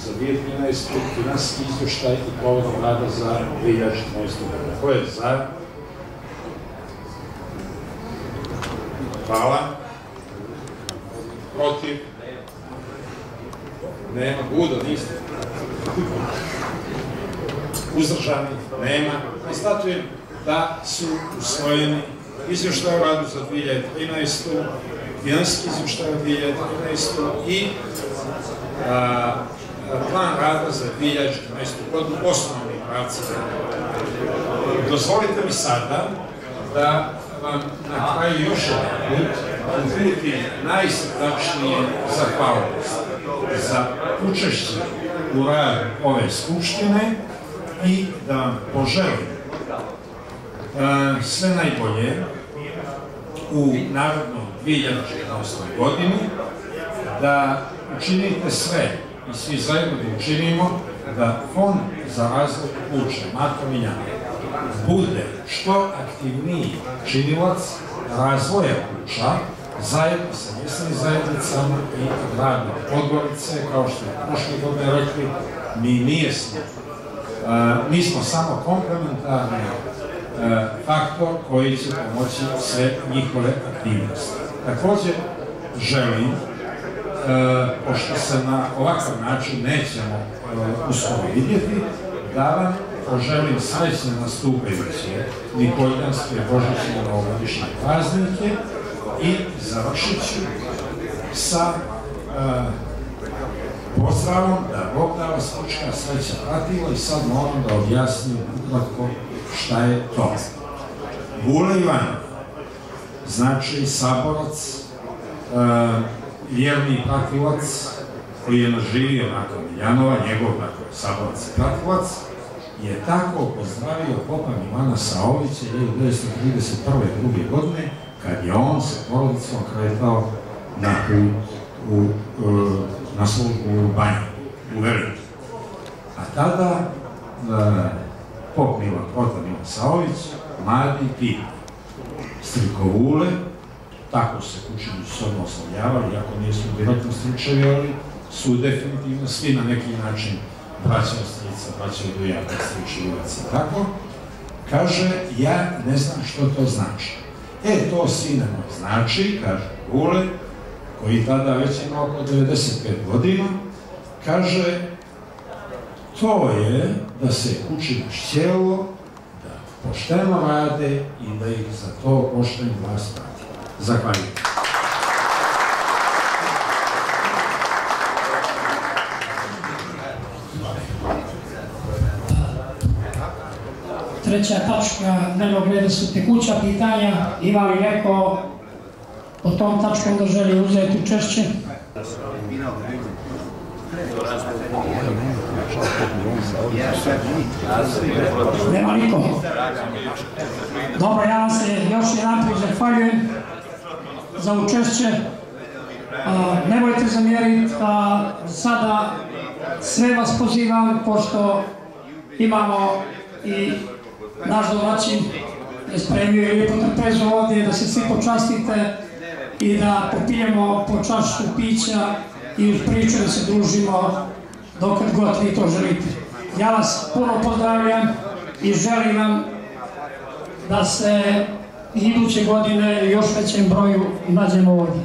za 2013. finanski izvještaj i povodom rada za 2014. godinu. Ko je za? Hvala. Protiv? Nema. Budo, niste. Uzdržani? Nema. Konstatujem da su usvojeni izvještaj o radu za 2013. finanski izvještaj o 2013. i a, plan rada za 2014. godinu, osnovni pravci. Dozvolite mi sada da vam na kraju još jedan put uputim najsrdačnije zahvalnost za učešće u radu ove skupštine i da vam poželim sve najbolje u narodnom 2014. godini, da učinite sve i svi zajedno da učinimo da Fond za razvoj kuće Marko Miljana bude što aktivniji činilac razvoja kuća zajedno sa mjesnim zajednicama i gradom Podgorice, kao što je prošle godine rekli, mi nijesmo. Mi smo samo komplementarni faktor koji će pomoći sve njihove aktivnosti. Također želim, e, pošto se na ovakav način nećemo e, uskoro vidjeti, da vam poželim srećne nastupajuće Nikoljanske božićne novogodišnje praznike i završit ću sa e, pozdravom da Bog da vas mučka sreća pratila i sad moram da objasnim ukratko šta je to. Vule Ivanov, znači saborac, e, vjerni pratilac koji je naživio nakon Miljanova, njegov dakle, saborac i pratilac, je tako pozdravio popa Milana Saovića 1931. druge godine kad je on sa porodicom kretao na put u, e, na službu u banju, u Veliku. A tada e, pop Milan, Otan Milan Saović, mladi tip, strikovule, tako se kućini sobno oslavljavali, iako nisu direktno stričevi, ali su definitivno svi na neki način braća strica, braća dujaka, stričivac i tako. Kaže, ja ne znam što to znači. E, to sine moj znači, kaže Vule, koji tada već ima oko 95 godina, kaže, to je da se kući štjelo, da pošteno rade i da ih za to pošteno vas prati. Zahvaljujem. Treća tačka dnevnog reda su tekuća pitanja. Ima li neko po tom tačkom da želi uzeti učešće? Nema niko. Dobro, ja vam se još jedan put zahvaljujem za učešće. Nemojte zamjeriti, sada sve vas pozivam, pošto imamo i naš domaćin je spremio i lijepo trpezu ovdje, da se svi počastite i da popijemo po čašu pića i uz priču da se družimo dokad god vi to želite. Ja vas puno pozdravljam i želim vam da se iduće godine još većem broju nađemo ovdje.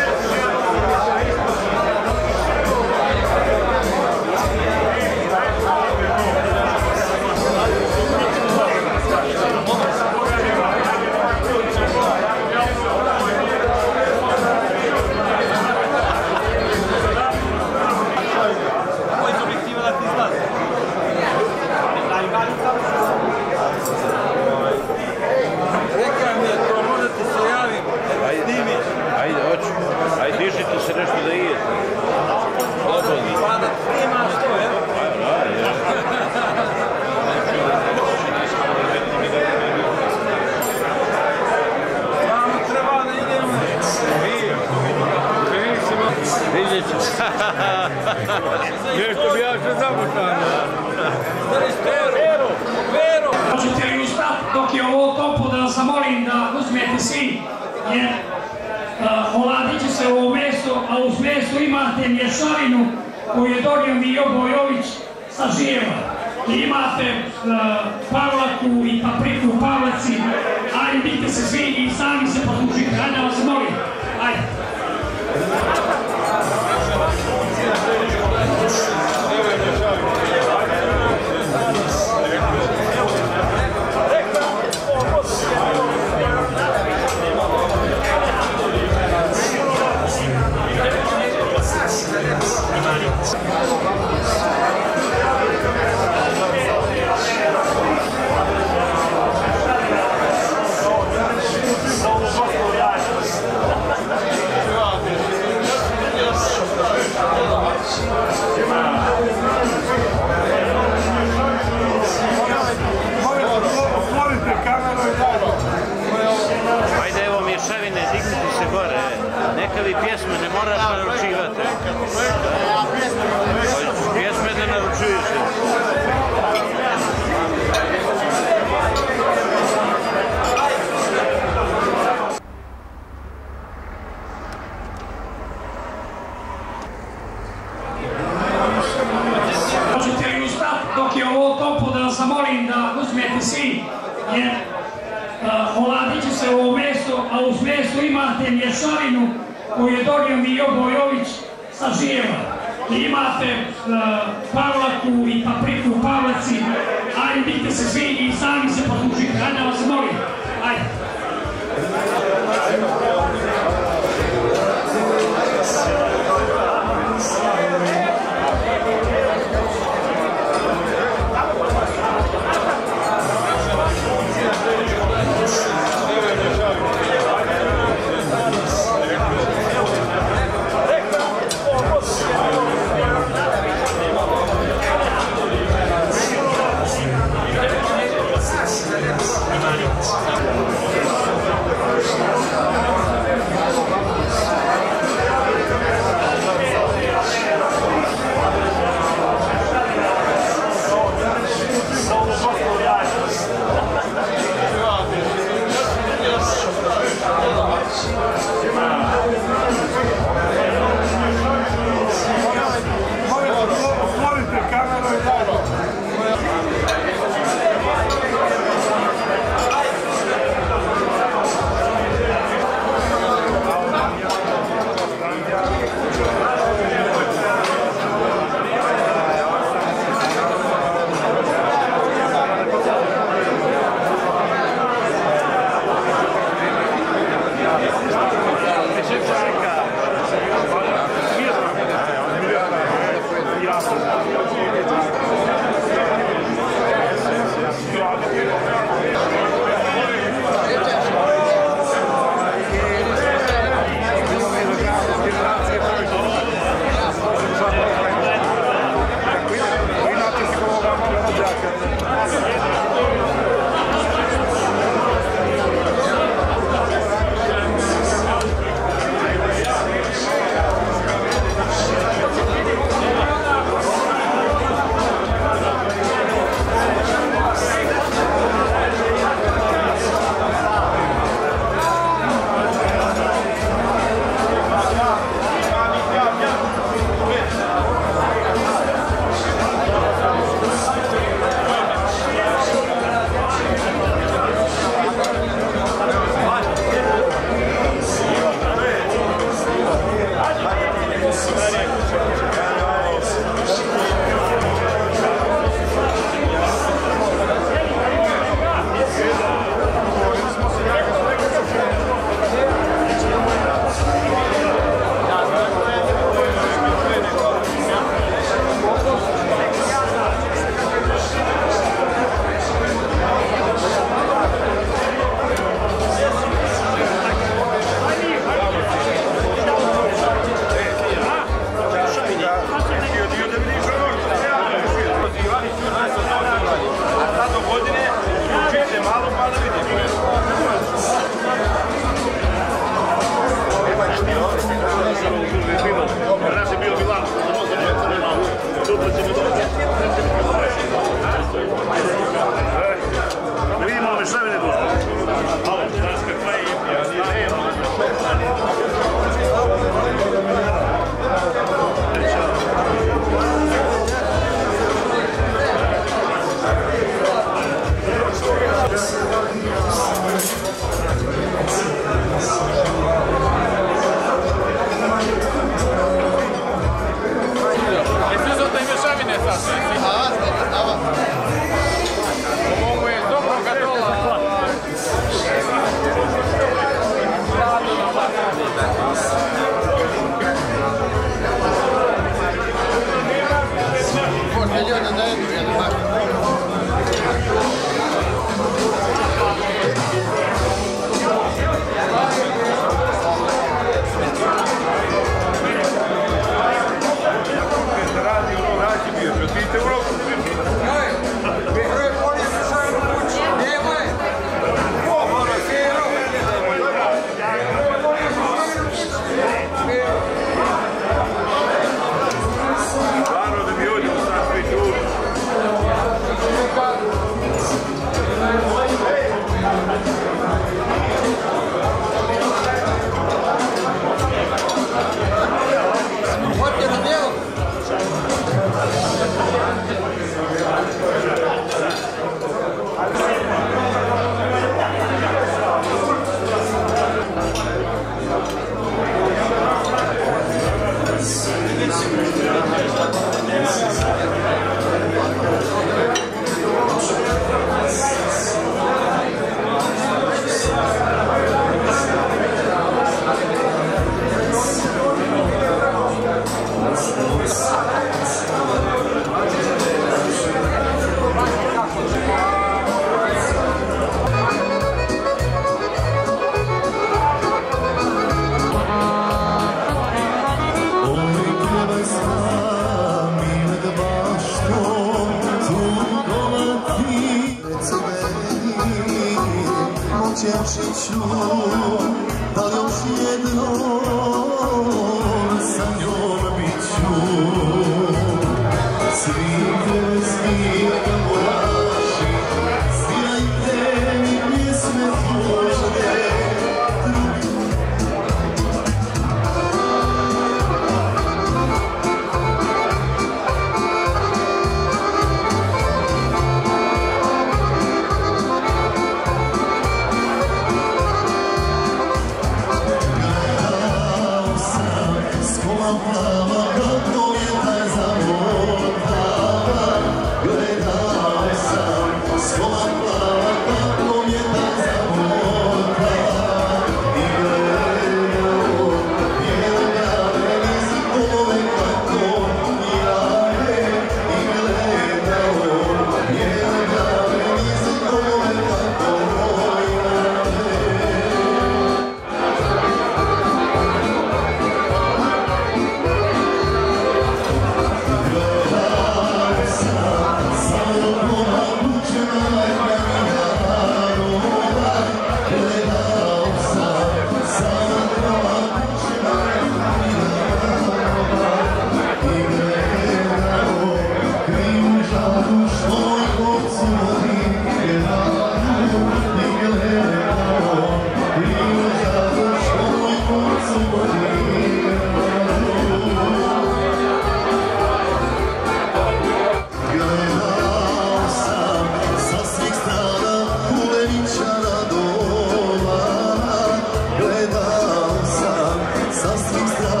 comes